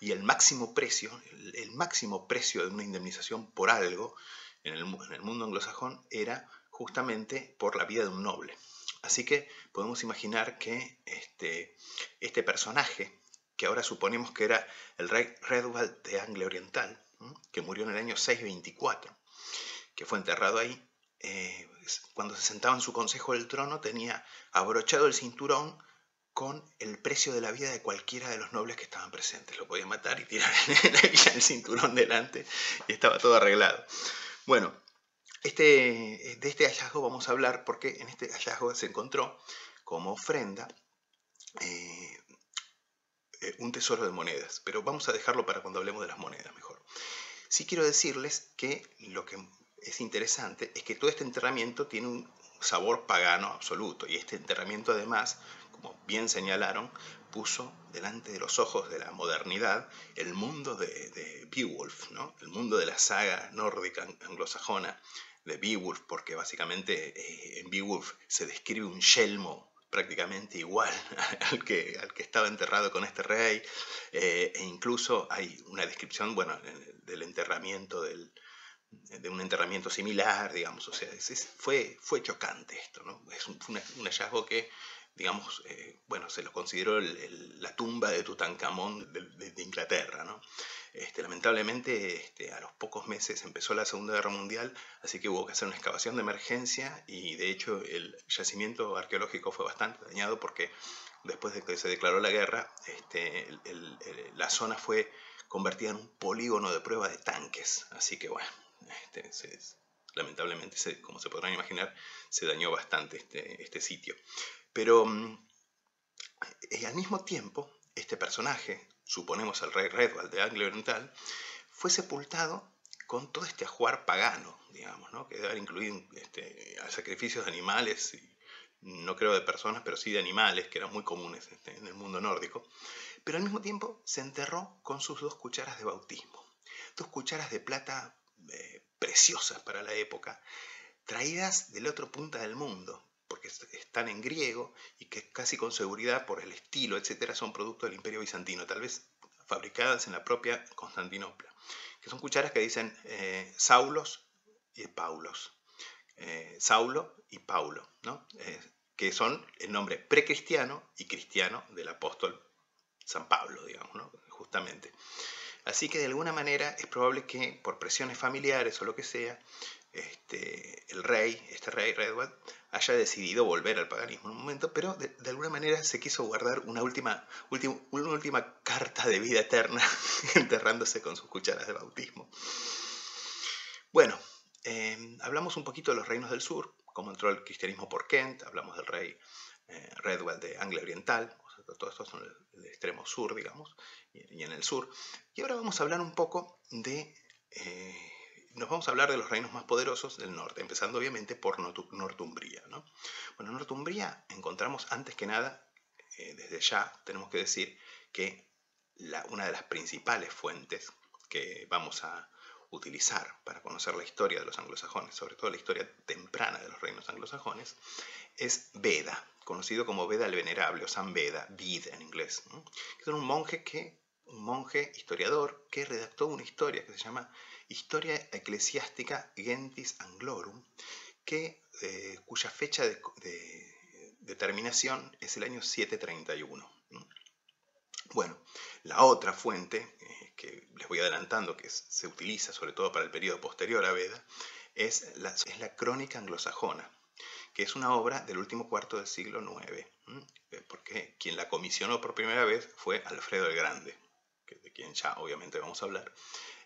Y el máximo precio, el, máximo precio de una indemnización por algo en el, en el mundo anglosajón era justamente por la vida de un noble. Así que podemos imaginar que este, este personaje, que ahora suponemos que era el rey Redwald de Anglia Oriental, que murió en el año 624, que fue enterrado ahí, eh, cuando se sentaba en su consejo del trono tenía abrochado el cinturón con el precio de la vida de cualquiera de los nobles que estaban presentes. Lo podía matar y tirar el cinturón delante y estaba todo arreglado. Bueno, este, de este hallazgo vamos a hablar porque en este hallazgo se encontró como ofrenda eh, eh, un tesoro de monedas, pero vamos a dejarlo para cuando hablemos de las monedas mejor. Sí quiero decirles que lo que es interesante es que todo este enterramiento tiene un sabor pagano absoluto y este enterramiento además, como bien señalaron, puso delante de los ojos de la modernidad el mundo de, Beowulf, ¿no? el mundo de la saga nórdica anglosajona de Beowulf, porque básicamente eh, en Beowulf se describe un yelmo prácticamente igual al que, al que estaba enterrado con este rey, eh, e incluso hay una descripción, bueno, del enterramiento del, de un enterramiento similar, digamos, o sea, fue, fue chocante esto, ¿no? Es un hallazgo que, digamos, eh, bueno, se lo consideró la tumba de Tutankamón de, de Inglaterra, ¿no? Este, lamentablemente, este, a los pocos meses empezó la Segunda Guerra Mundial, así que hubo que hacer una excavación de emergencia y de hecho el yacimiento arqueológico fue bastante dañado porque después de que se declaró la guerra, este, la zona fue convertida en un polígono de prueba de tanques. Así que bueno, lamentablemente, como se podrán imaginar, se dañó bastante este, este sitio. Pero mm, eh, al mismo tiempo, este personaje, suponemos el rey Redwald de Anglia Oriental, fue sepultado con todo este ajuar pagano, digamos, ¿no? que debe haber incluido este, sacrificios de animales, no creo de personas, pero sí de animales, que eran muy comunes este, en el mundo nórdico, pero al mismo tiempo se enterró con sus dos cucharas de bautismo, dos cucharas de plata eh, preciosas para la época, traídas del otro punta del mundo, porque están en griego y que casi con seguridad por el estilo, etcétera, son producto del Imperio Bizantino, tal vez fabricadas en la propia Constantinopla, que son cucharas que dicen eh, Saulos y Paulos, eh, Saulo y Paulo, ¿no? Eh, que son el nombre precristiano y cristiano del apóstol San Pablo, digamos, ¿no? justamente. Así que de alguna manera es probable que por presiones familiares o lo que sea, este, el rey, este rey Redwald, haya decidido volver al paganismo en un momento, pero de, alguna manera se quiso guardar una última, una última carta de vida eterna, enterrándose con sus cucharas de bautismo. Bueno, em, hablamos un poquito de los reinos del sur, cómo entró el cristianismo por Kent, hablamos del rey eh, Redwald de Anglia Oriental, todo esto el, extremo sur, digamos, y, en el sur. Y ahora vamos a hablar un poco de... Eh, nos vamos a hablar de los reinos más poderosos del norte, empezando obviamente por Northumbria. ¿no? Bueno, Northumbria encontramos antes que nada, eh, desde ya tenemos que decir que una de las principales fuentes que vamos a utilizar para conocer la historia de los anglosajones, sobre todo la historia temprana de los reinos anglosajones, es Veda, conocido como Veda el Venerable o San Veda, Vid en inglés. Es un monje que, un monje historiador que redactó una historia que se llama Historia Eclesiástica Gentis Anglorum, que, eh, cuya fecha de, determinación es el año 731. Bueno, la otra fuente, eh, que les voy adelantando, que se utiliza sobre todo para el periodo posterior a Veda, es la, es la Crónica Anglosajona, que es una obra del último cuarto del siglo IX, eh, porque quien la comisionó por primera vez fue Alfredo el Grande, de quien ya obviamente vamos a hablar,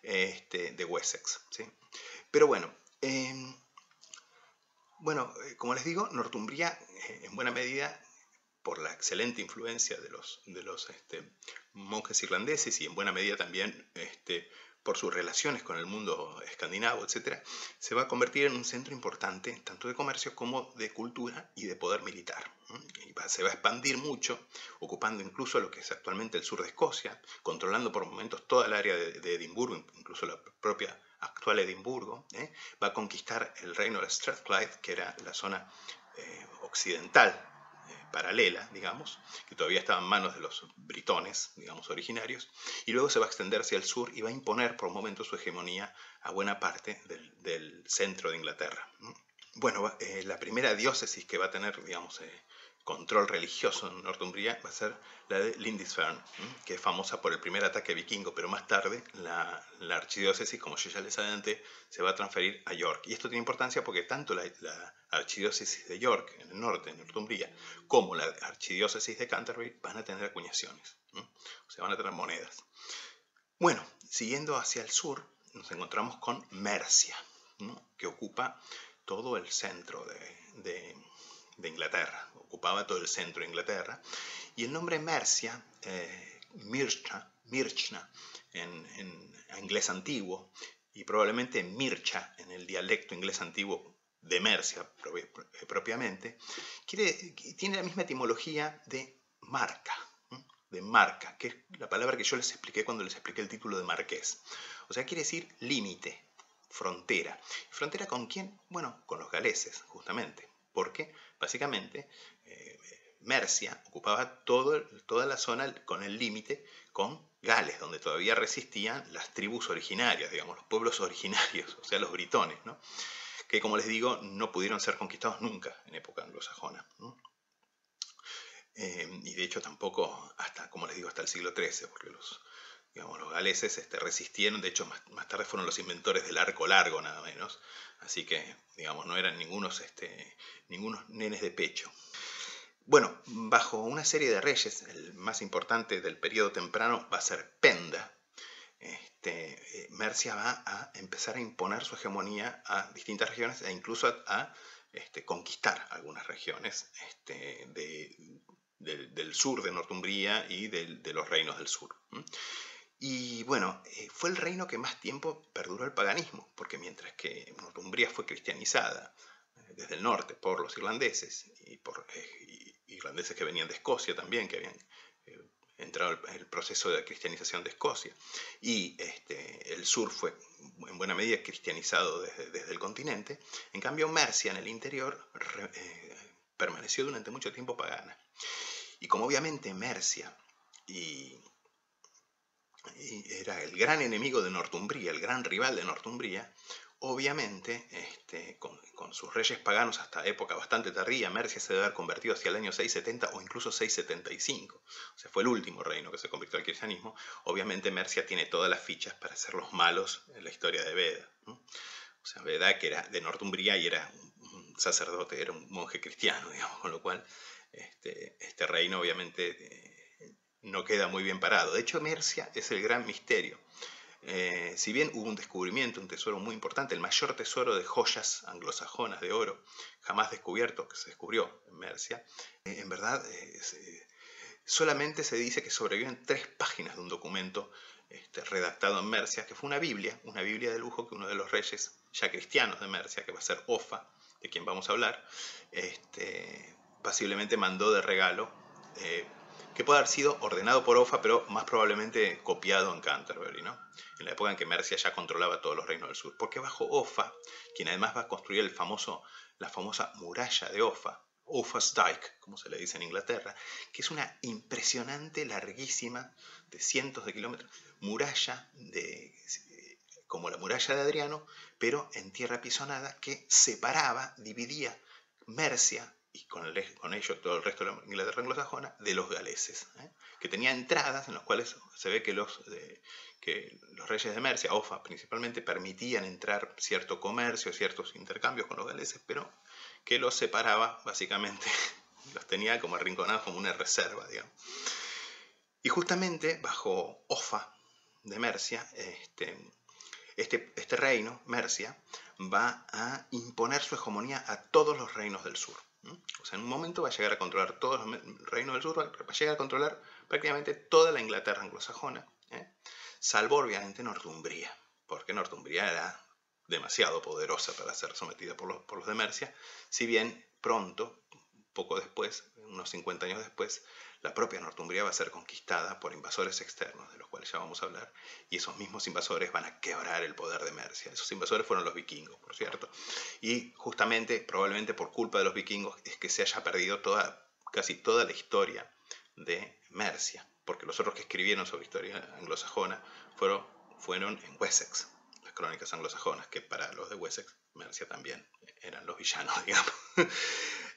este, de Wessex. ¿sí? Pero bueno, em, bueno, eh, como les digo, Northumbria eh, en buena medida por la excelente influencia de los, de los este, monjes irlandeses y en buena medida también este, por sus relaciones con el mundo escandinavo, etc., se va a convertir en un centro importante tanto de comercio como de cultura y de poder militar. Y se va a expandir mucho, ocupando incluso lo que es actualmente el sur de Escocia, controlando por momentos toda el área de, Edimburgo, incluso la propia actual Edimburgo. ¿eh? Va a conquistar el reino de Strathclyde, que era la zona eh, occidental paralela, digamos, que todavía estaba en manos de los britones, digamos, originarios, y luego se va a extender hacia el sur y va a imponer por un momento su hegemonía a buena parte del, centro de Inglaterra. Bueno, eh, la primera diócesis que va a tener, digamos, eh, control religioso en Northumbria va a ser la de Lindisfarne, que es famosa por el primer ataque vikingo, pero más tarde la, archidiócesis, como yo ya les adelanté, se va a transferir a York. Y esto tiene importancia porque tanto la, archidiócesis de York, en el norte, en Northumbria, como la archidiócesis de Canterbury van a tener acuñaciones, o sea, van a tener monedas. Bueno, siguiendo hacia el sur, nos encontramos con Mercia, que ocupa todo el centro de de Inglaterra, ocupaba todo el centro de Inglaterra, y el nombre Mercia, eh, Mirchna, en, inglés antiguo, y probablemente Mircha en el dialecto inglés antiguo de Mercia propiamente, tiene la misma etimología de marca, de marca, que es la palabra que yo les expliqué cuando les expliqué el título de marqués. O sea, quiere decir límite, frontera. ¿Frontera con quién? Bueno, con los galeses, justamente porque básicamente eh, Mercia ocupaba toda la zona con el límite con Gales, donde todavía resistían las tribus originarias, digamos, los pueblos originarios, o sea, los britones, que como les digo, no pudieron ser conquistados nunca en época anglosajona. Eh, y de hecho tampoco hasta, como les digo, hasta el siglo XIII, porque los, digamos, los galeses este, resistieron, de hecho más, más, tarde fueron los inventores del arco largo nada menos, así que digamos, no eran ningunos, este, ningunos nenes de pecho. Bueno, bajo una serie de reyes, el más importante del periodo temprano va a ser Penda. Este, eh, Mercia va a empezar a imponer su hegemonía a distintas regiones e incluso a, este, conquistar algunas regiones este, del sur de Northumbria y de, los reinos del sur. Y bueno, eh, fue el reino que más tiempo perduró el paganismo, porque mientras que Northumbria fue cristianizada eh, desde el norte por los irlandeses y por eh, irlandeses que venían de Escocia también, que habían entrado en el proceso de cristianización de Escocia, y este, el sur fue en buena medida cristianizado desde, el continente, en cambio Mercia en el interior permaneció durante mucho tiempo pagana. Y como obviamente Mercia y era el gran enemigo de Northumbria, el gran rival de Northumbria, obviamente este, con, sus reyes paganos hasta época bastante tardía, Mercia se debe haber convertido hacia el año 670 o incluso 675, o sea, fue el último reino que se convirtió al cristianismo, obviamente Mercia tiene todas las fichas para ser los malos en la historia de Veda. o sea, verdad que era de Northumbria y era un sacerdote, era un monje cristiano, digamos, con lo cual este, este reino obviamente eh, no queda muy bien parado. De hecho, Mercia es el gran misterio. Eh, si bien hubo un descubrimiento, un tesoro muy importante, el mayor tesoro de joyas anglosajonas de oro jamás descubierto, que se descubrió en Mercia, eh, en verdad solamente se dice que sobrevivió en tres páginas de un documento este, redactado en Mercia, que fue una Biblia, una Biblia de lujo que uno de los reyes ya cristianos de Mercia, que va a ser Ofa, de quien vamos a hablar, este, posiblemente mandó de regalo, eh, que puede haber sido ordenado por Ofa, pero más probablemente copiado en Canterbury, ¿no? en la época en que Mercia ya controlaba todos los reinos del sur. Porque bajo Ofa, quien además va a construir el famoso, la famosa muralla de Ofa, Offa's Dyke, como se le dice en Inglaterra, que es una impresionante, larguísima, de cientos de kilómetros, muralla de, como la muralla de Adriano, pero en tierra pisonada, que separaba, dividía Mercia y con, ello todo el resto de la Inglaterra anglosajona, de los galeses, ¿eh? que tenía entradas en las cuales se ve que los, que los reyes de Mercia, Ofa principalmente, permitían entrar cierto comercio, ciertos intercambios con los galeses, pero que los separaba, básicamente, los tenía como arrinconados como una reserva, digamos. Y justamente bajo Ofa de Mercia, este, este, este reino, Mercia, va a imponer su hegemonía a todos los reinos del sur. O sea, en un momento va a llegar a controlar todos los reinos del sur, va a llegar a controlar prácticamente toda la Inglaterra anglosajona, ¿eh? salvo obviamente Northumbria, porque Northumbria era demasiado poderosa para ser sometida por los, por los de Mercia, si bien pronto, poco después, unos 50 años después, la propia Northumbria va a ser conquistada por invasores externos, de los cuales ya vamos a hablar, y esos mismos invasores van a quebrar el poder de Mercia. Esos invasores fueron los vikingos, por cierto. Y justamente, probablemente por culpa de los vikingos, es que se haya perdido toda, casi toda la historia de Mercia, porque los otros que escribieron sobre historia anglosajona fueron, fueron en Wessex, las crónicas anglosajonas, que para los de Wessex, Mercia también eran los villanos, digamos.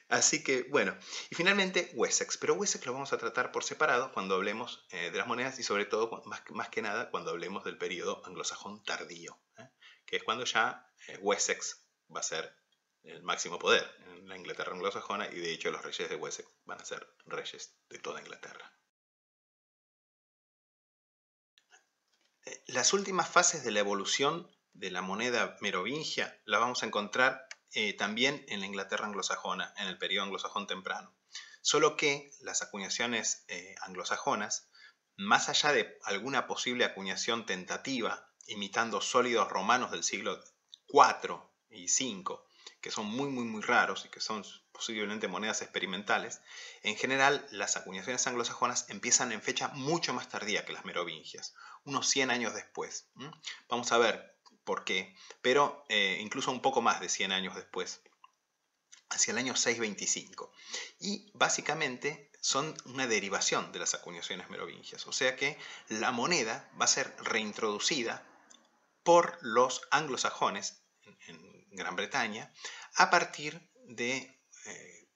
Así que, bueno, y finalmente Wessex, pero Wessex lo vamos a tratar por separado cuando hablemos eh, de las monedas y sobre todo, más, más, que nada, cuando hablemos del periodo anglosajón tardío, ¿eh? que es cuando ya eh, Wessex va a ser el máximo poder en la Inglaterra anglosajona y de hecho los reyes de Wessex van a ser reyes de toda Inglaterra. Las últimas fases de la evolución de la moneda merovingia la vamos a encontrar eh, también en la Inglaterra anglosajona, en el periodo anglosajón temprano. Solo que las acuñaciones eh, anglosajonas, más allá de alguna posible acuñación tentativa, imitando sólidos romanos del siglo IV y V, que son muy, muy, muy raros y que son posiblemente monedas experimentales, en general las acuñaciones anglosajonas empiezan en fecha mucho más tardía que las merovingias, unos 100 años después. Vamos a ver por qué, pero eh, incluso un poco más de 100 años después, hacia el año 625. Y básicamente son una derivación de las acuñaciones merovingias, o sea que la moneda va a ser reintroducida por los anglosajones en, Gran Bretaña a partir de eh,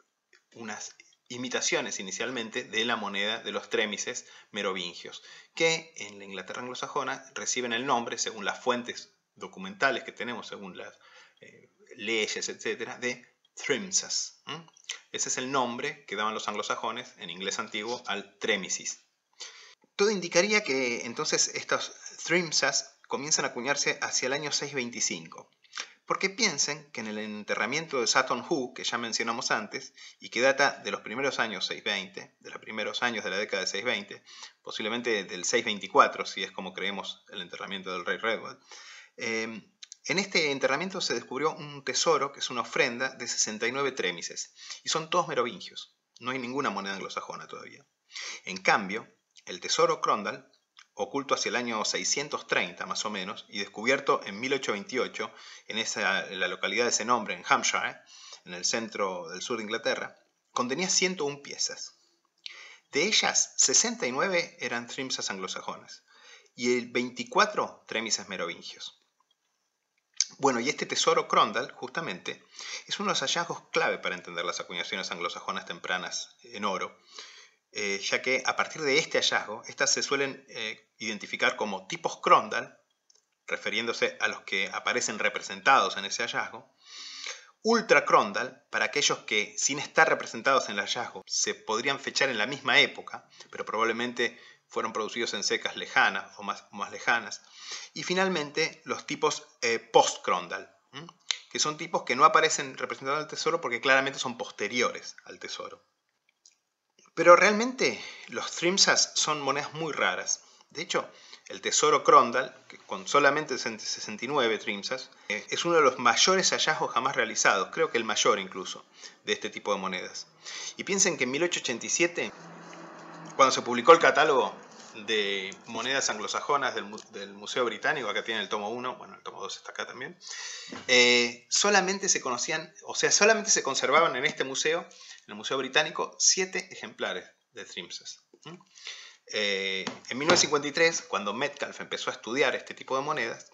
unas imitaciones inicialmente de la moneda de los trémices merovingios, que en la Inglaterra anglosajona reciben el nombre, según las fuentes documentales que tenemos según las eh, leyes, etcétera, de Thrimsas. Ese es el nombre que daban los anglosajones en inglés antiguo al trémisis. Todo indicaría que entonces estos Thrimsas comienzan a acuñarse hacia el año 625. Porque piensen que en el enterramiento de Saturn Hu, que ya mencionamos antes, y que data de los primeros años 620, de los primeros años de la década de 620, posiblemente del 624, si es como creemos el enterramiento del rey Redwood, Em, en este enterramiento se descubrió un tesoro, que es una ofrenda de 69 trémices, y son todos merovingios. No hay ninguna moneda anglosajona todavía. En cambio, el tesoro Crondall, oculto hacia el año 630 más o menos, y descubierto en 1828 en, esa, en la localidad de ese nombre, en Hampshire, en el centro del sur de Inglaterra, contenía 101 piezas. De ellas, 69 eran trimsas anglosajonas y el 24 tremises merovingios. Bueno, y este tesoro Crondall, justamente, es uno de los hallazgos clave para entender las acuñaciones anglosajonas tempranas en oro, eh, ya que a partir de este hallazgo, estas se suelen eh, identificar como tipos Crondall refiriéndose a los que aparecen representados en ese hallazgo. Ultra Crondal, para aquellos que sin estar representados en el hallazgo se podrían fechar en la misma época, pero probablemente fueron producidos en secas lejanas o más, más lejanas. Y finalmente los tipos eh, post-Crondal, que son tipos que no aparecen representados al tesoro porque claramente son posteriores al tesoro. Pero realmente los Trimsas son monedas muy raras. De hecho, el tesoro Crondal, que con solamente 69 Trimsas, eh, es uno de los mayores hallazgos jamás realizados, creo que el mayor incluso, de este tipo de monedas. Y piensen que en 1887, cuando se publicó el catálogo de monedas anglosajonas del, Museo Británico, acá tiene el tomo 1, bueno, el tomo 2 está acá también, eh, solamente se conocían, o sea, solamente se conservaban en este museo, en el Museo Británico, siete ejemplares de Trimsas. Eh, en 1953, cuando Metcalfe empezó a estudiar este tipo de monedas,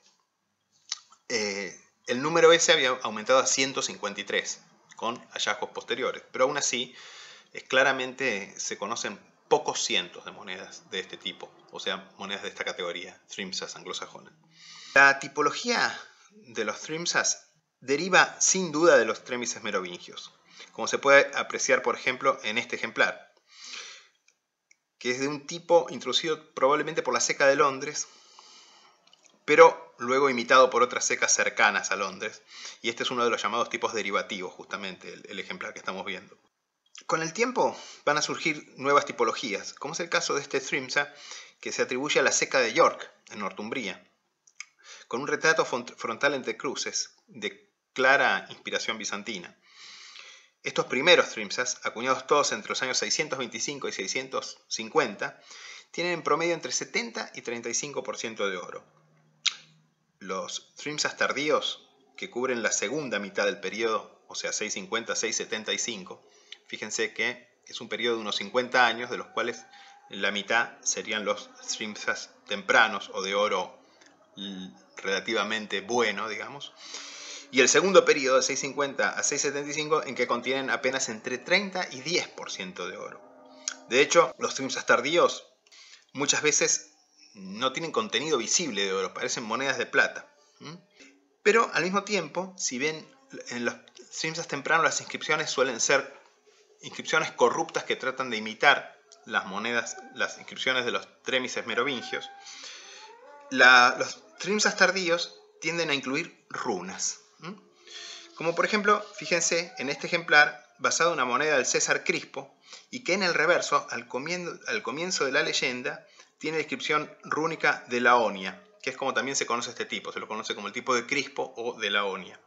eh, el número ese había aumentado a 153 con hallazgos posteriores, pero aún así claramente se conocen pocos cientos de monedas de este tipo, o sea, monedas de esta categoría, Trimsas anglosajonas. La tipología de los Trimsas deriva sin duda de los tremises merovingios, como se puede apreciar, por ejemplo, en este ejemplar, que es de un tipo introducido probablemente por la seca de Londres, pero luego imitado por otras secas cercanas a Londres, y este es uno de los llamados tipos derivativos, justamente, el, ejemplar que estamos viendo. Con el tiempo van a surgir nuevas tipologías, como es el caso de este Trimsa que se atribuye a la seca de York, en Northumbria, con un retrato frontal entre cruces, de clara inspiración bizantina. Estos primeros Trimsas, acuñados todos entre los años 625 y 650, tienen en promedio entre 70 y 35% de oro. Los Trimsas tardíos, que cubren la segunda mitad del periodo, o sea 650-675, Fíjense que es un periodo de unos 50 años, de los cuales la mitad serían los Trimsas tempranos o de oro relativamente bueno, digamos. Y el segundo periodo, de 650 a 675, en que contienen apenas entre 30 y 10% de oro. De hecho, los Trimsas tardíos muchas veces no tienen contenido visible de oro, parecen monedas de plata. Pero al mismo tiempo, si ven en los Trimsas tempranos las inscripciones suelen ser inscripciones corruptas que tratan de imitar las monedas, las inscripciones de los tremises merovingios, los trimsas tardíos tienden a incluir runas. Como por ejemplo, fíjense en este ejemplar basado en una moneda del César Crispo y que en el reverso, al comienzo, al comienzo de la leyenda, tiene la inscripción rúnica de Laonia, que es como también se conoce este tipo, se lo conoce como el tipo de Crispo o de Laonia.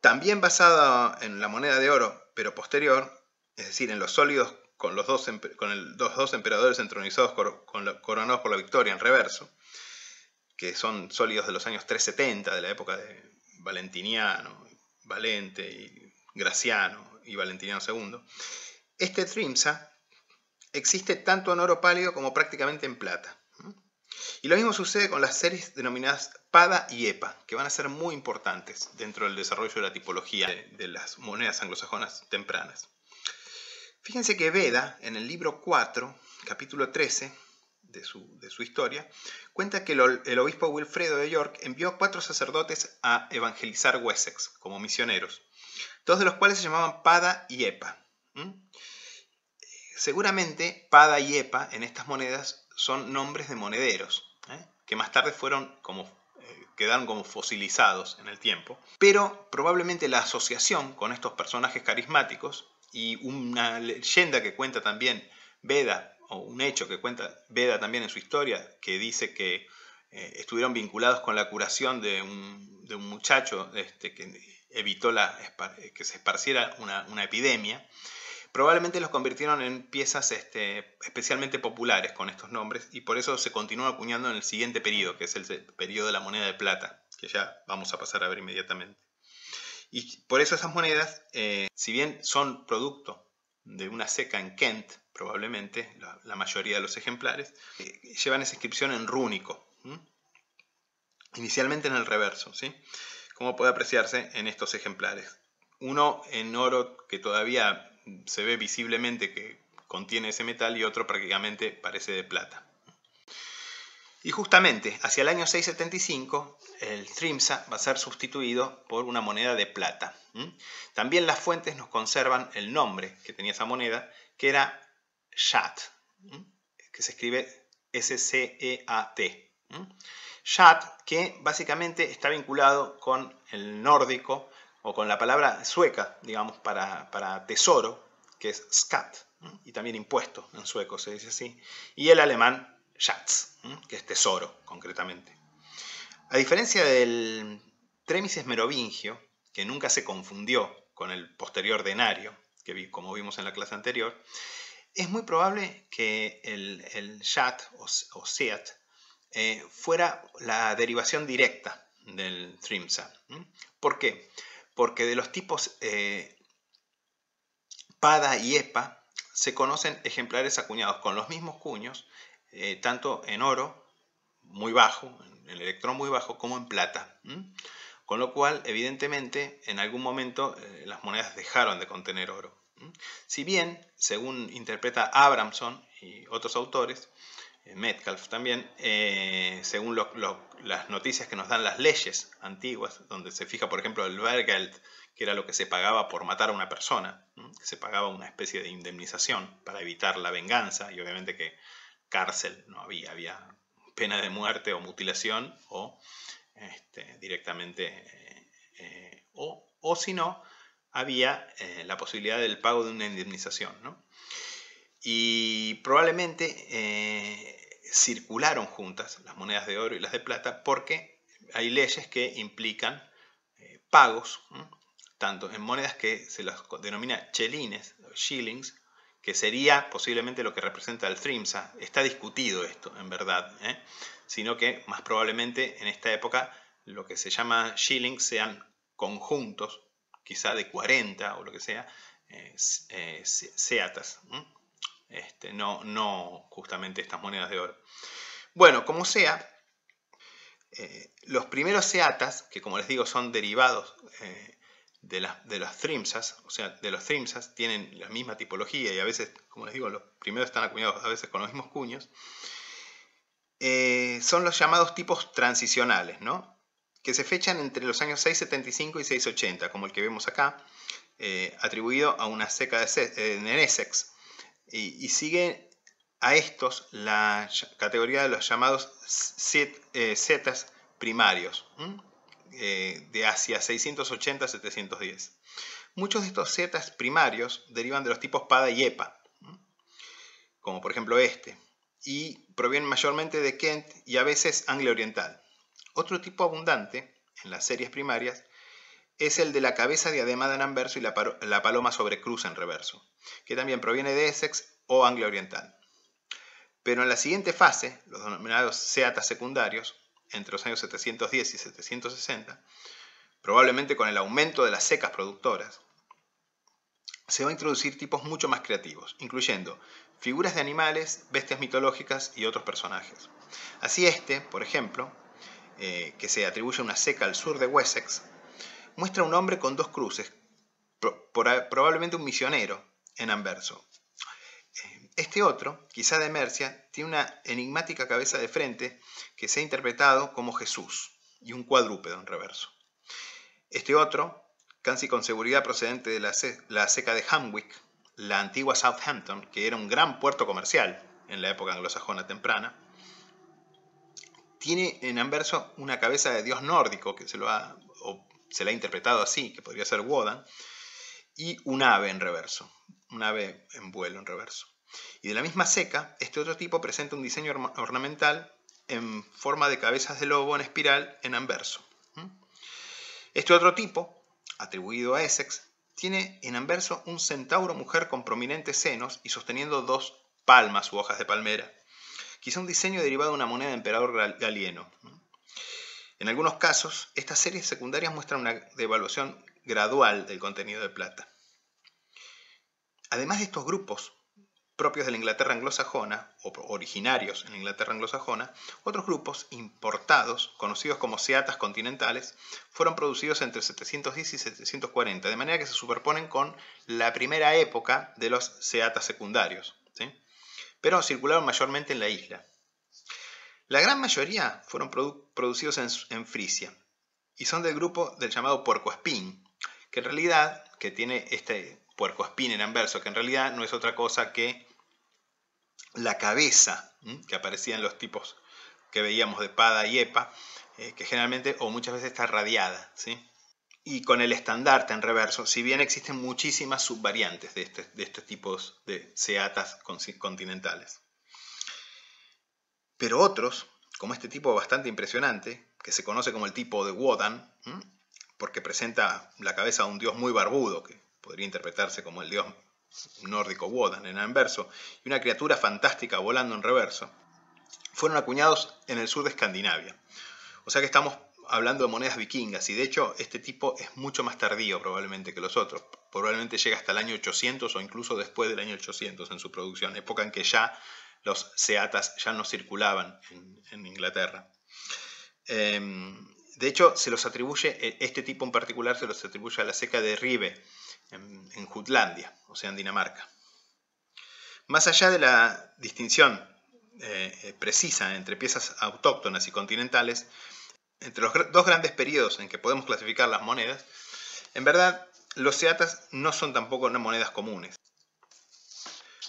También basada en la moneda de oro, pero posterior, es decir, en los sólidos con los dos, con dos emperadores entronizados coronados por la victoria en reverso, que son sólidos de los años 370, de la época de Valentiniano, Valente y Graciano y Valentiniano II, este trimsa existe tanto en oro pálido como prácticamente en plata. Y lo mismo sucede con las series denominadas PADA y EPA, que van a ser muy importantes dentro del desarrollo de la tipología de, las monedas anglosajonas tempranas. Fíjense que Veda, en el libro 4, capítulo 13 de su, historia, cuenta que el, obispo Wilfredo de York envió a cuatro sacerdotes a evangelizar Wessex como misioneros, dos de los cuales se llamaban Pada y Epa. Seguramente Pada y Epa en estas monedas son nombres de monederos, ¿eh? que más tarde fueron como, eh, quedaron como fosilizados en el tiempo. Pero probablemente la asociación con estos personajes carismáticos y una leyenda que cuenta también Veda, o un hecho que cuenta Veda también en su historia, que dice que eh, estuvieron vinculados con la curación de un, de un muchacho este, que evitó la, que se esparciera una, una epidemia, Probablemente los convirtieron en piezas este, especialmente populares con estos nombres y por eso se continúa acuñando en el siguiente periodo, que es el periodo de la moneda de plata, que ya vamos a pasar a ver inmediatamente. Y por eso esas monedas, eh, si bien son producto de una seca en Kent, probablemente, la, mayoría de los ejemplares, eh, llevan esa inscripción en rúnico, inicialmente en el reverso, ¿sí? como puede apreciarse en estos ejemplares. Uno en oro que todavía se ve visiblemente que contiene ese metal y otro prácticamente parece de plata. Y justamente hacia el año 675 el Trimsa va a ser sustituido por una moneda de plata. También las fuentes nos conservan el nombre que tenía esa moneda, que era Shat, que se escribe S-C-E-A-T. Shat, que básicamente está vinculado con el nórdico o con la palabra sueca, digamos, para, para tesoro, que es skat, y también impuesto en sueco se dice así, y el alemán Schatz, que es tesoro concretamente. A diferencia del Tremises merovingio, que nunca se confundió con el posterior denario, que como vimos en la clase anterior, es muy probable que el, el o, Seat eh, fuera la derivación directa del Trimsa. ¿Por qué? Porque de los tipos eh, Pada y EPA se conocen ejemplares acuñados con los mismos cuños, eh, tanto en oro muy bajo, en el electrón muy bajo, como en plata. Con lo cual, evidentemente, en algún momento las monedas dejaron de contener oro. Si bien, según interpreta Abramson y otros autores, eh, Metcalf también, eh, según las noticias que nos dan las leyes antiguas, donde se fija, por ejemplo, el Bergeld, que era lo que se pagaba por matar a una persona, se pagaba una especie de indemnización para evitar la venganza, y obviamente que cárcel no había, había pena de muerte o mutilación, o este, directamente, eh, o, o si no, había eh, la posibilidad del pago de una indemnización. Y probablemente eh, circularon juntas las monedas de oro y las de plata porque hay leyes que implican eh, pagos, tanto en monedas que se las denomina chelines, shillings, que sería posiblemente lo que representa el Trimsa. Está discutido esto, en verdad, sino que más probablemente en esta época lo que se llama shillings sean conjuntos quizá de 40 o lo que sea, eh, eh seatas. Este, no, no justamente estas monedas de oro. Bueno, como sea, eh, los primeros seatas, que como les digo son derivados eh, de, los trimsas, o sea, de los trimsas, tienen la misma tipología y a veces, como les digo, los primeros están acuñados a veces con los mismos cuños, son los llamados tipos transicionales, ¿no? que se fechan entre los años 675 y 680, como el que vemos acá, eh, atribuido a una seca de eh, en Essex, y, sigue a estos la categoría de los llamados eh, zetas primarios, de hacia 680 710. Muchos de estos zetas primarios derivan de los tipos PADA y EPA, como por ejemplo este, y provienen mayormente de Kent y a veces Anglia Oriental. Otro tipo abundante en las series primarias es el de la cabeza diademada en anverso y la, paloma sobre cruz en reverso, que también proviene de Essex o Anglia Oriental. Pero en la siguiente fase, los denominados seatas secundarios, entre los años 710 y 760, probablemente con el aumento de las secas productoras, se va a introducir tipos mucho más creativos, incluyendo figuras de animales, bestias mitológicas y otros personajes. Así este, por ejemplo, eh, que se atribuye a una seca al sur de Wessex, muestra un hombre con dos cruces, probablemente un misionero, en anverso. Eh, este otro, quizá de Mercia, tiene una enigmática cabeza de frente que se ha interpretado como Jesús y un cuadrúpedo en reverso. Este otro, casi con seguridad procedente de la, la seca de Hamwick, la antigua Southampton, que era un gran puerto comercial en la época anglosajona temprana, tiene en anverso una cabeza de dios nórdico, que se, lo ha, se la ha interpretado así, que podría ser Wodan, y un ave en reverso, un ave en vuelo en reverso. Y de la misma seca, este otro tipo presenta un diseño ornamental en forma de cabezas de lobo en espiral en anverso. Este otro tipo, atribuido a Essex, tiene en anverso un centauro mujer con prominentes senos y sosteniendo dos palmas u hojas de palmera quizá un diseño derivado de una moneda de emperador galieno. En algunos casos, estas series secundarias muestran una devaluación gradual del contenido de plata. Además de estos grupos propios de la Inglaterra anglosajona, o originarios en la Inglaterra anglosajona, otros grupos importados, conocidos como seatas continentales, fueron producidos entre 710 y 740, de manera que se superponen con la primera época de los seatas secundarios pero circularon mayormente en la isla. La gran mayoría fueron producidos en, Frisia y son del grupo del llamado puercoespín, que en realidad, que tiene este puercoespín en anverso, que en realidad no es otra cosa que la cabeza que aparecía en los tipos que veíamos de Pada y Epa, eh, que generalmente o muchas veces está radiada, ¿sí? y con el estandarte en reverso, si bien existen muchísimas subvariantes de, este, de estos tipos de seatas continentales. Pero otros, como este tipo bastante impresionante, que se conoce como el tipo de Wodan, porque presenta la cabeza de un dios muy barbudo, que podría interpretarse como el dios nórdico Wodan en anverso, y una criatura fantástica volando en reverso, fueron acuñados en el sur de Escandinavia. O sea que estamos hablando de monedas vikingas y de hecho este tipo es mucho más tardío probablemente que los otros. Probablemente llega hasta el año 800 o incluso después del año 800 en su producción, época en que ya los seatas ya no circulaban en, Inglaterra. Em, de hecho, se los atribuye, e, este tipo en particular se los atribuye a la seca de Ribe, en, Jutlandia, o sea, en Dinamarca. Más allá de la distinción eh, eh, precisa entre piezas autóctonas y continentales, entre los dos grandes periodos en que podemos clasificar las monedas, en verdad los seatas no son tampoco monedas comunes.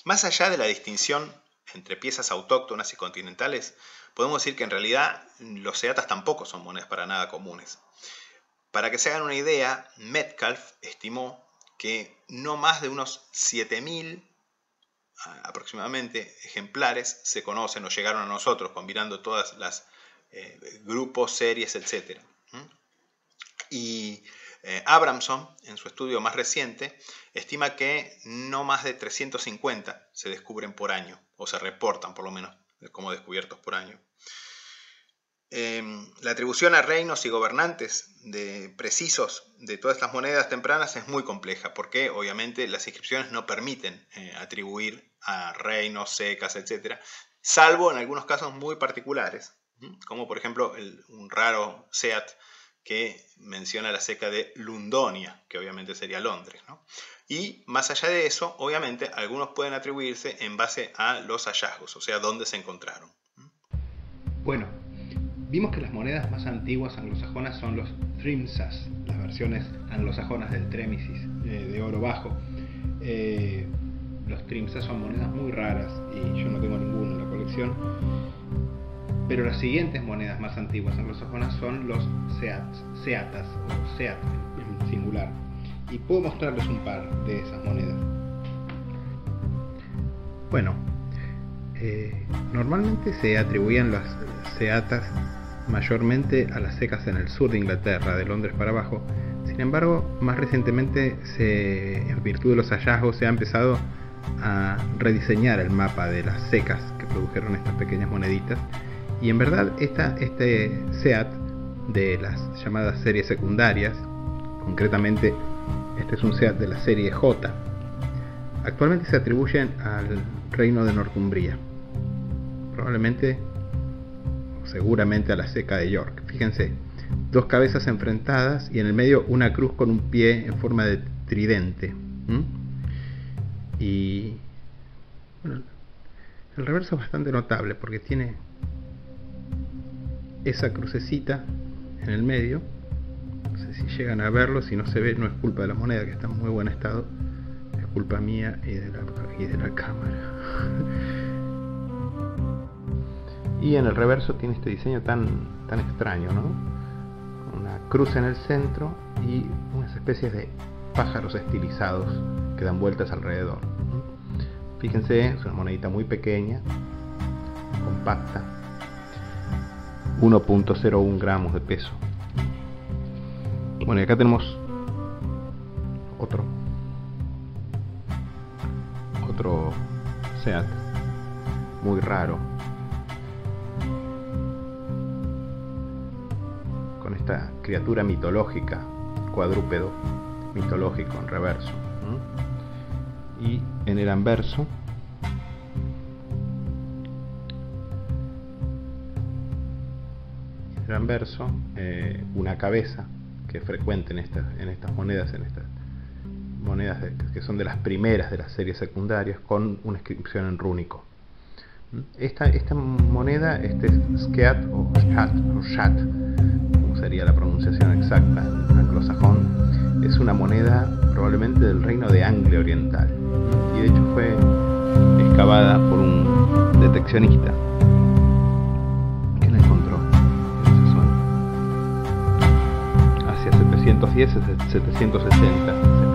Más allá de la distinción entre piezas autóctonas y continentales, podemos decir que en realidad los seatas tampoco son monedas para nada comunes. Para que se hagan una idea, Metcalf estimó que no más de unos 7.000 aproximadamente ejemplares se conocen o llegaron a nosotros combinando todas las eh, grupos, series, etc. Y eh, Abramson, en su estudio más reciente, estima que no más de 350 se descubren por año, o se reportan por lo menos como descubiertos por año. Em, la atribución a reinos y gobernantes de precisos de todas estas monedas tempranas es muy compleja, porque obviamente las inscripciones no permiten eh, atribuir a reinos, secas, etc., salvo en algunos casos muy particulares, como por ejemplo un raro SEAT que menciona la seca de Lundonia, que obviamente sería Londres. Y más allá de eso, obviamente, algunos pueden atribuirse en base a los hallazgos, o sea, dónde se encontraron. Bueno, vimos que las monedas más antiguas anglosajonas son los Trimsas, las versiones anglosajonas del Trémisis, eh, de oro bajo. Eh, los Trimsas son monedas muy raras y yo no tengo ninguno en la colección pero las siguientes monedas más antiguas anglosajonas son los seatas o seat en singular. Y puedo mostrarles un par de esas monedas. Bueno, eh, normalmente se atribuían las seatas mayormente a las secas en el sur de Inglaterra, de Londres para abajo. Sin embargo, más recientemente, en virtud de los hallazgos, se ha empezado a rediseñar el mapa de las secas que produjeron estas pequeñas moneditas y en verdad esta, este SEAT de las llamadas series secundarias, concretamente este es un SEAT de la serie J, actualmente se atribuyen al reino de Northumbria, probablemente seguramente a la seca de York. Fíjense, dos cabezas enfrentadas y en el medio una cruz con un pie en forma de tridente. Y bueno, el reverso es bastante notable porque tiene esa crucecita en el medio. No sé si llegan a verlo, si no se ve no es culpa de la moneda que está en muy buen estado, es culpa mía y de la, y de la cámara. y en el reverso tiene este diseño tan, tan extraño, ¿no? Una cruz en el centro y unas especies de pájaros estilizados que dan vueltas alrededor. Fíjense, es una monedita muy pequeña, compacta, 1.01 gramos de peso. Bueno, y acá tenemos otro. Otro SEAT. Muy raro. Con esta criatura mitológica, cuadrúpedo mitológico en reverso. Y en el anverso verso eh, una cabeza, que es frecuente en estas, en estas monedas, en estas monedas que son de las primeras de las series secundarias, con una inscripción en rúnico. Esta, esta moneda, este Skeat o Shat, o Shat, como sería la pronunciación exacta en anglosajón, es una moneda probablemente del reino de Anglia Oriental. Y de hecho fue excavada por un deteccionista 710, 760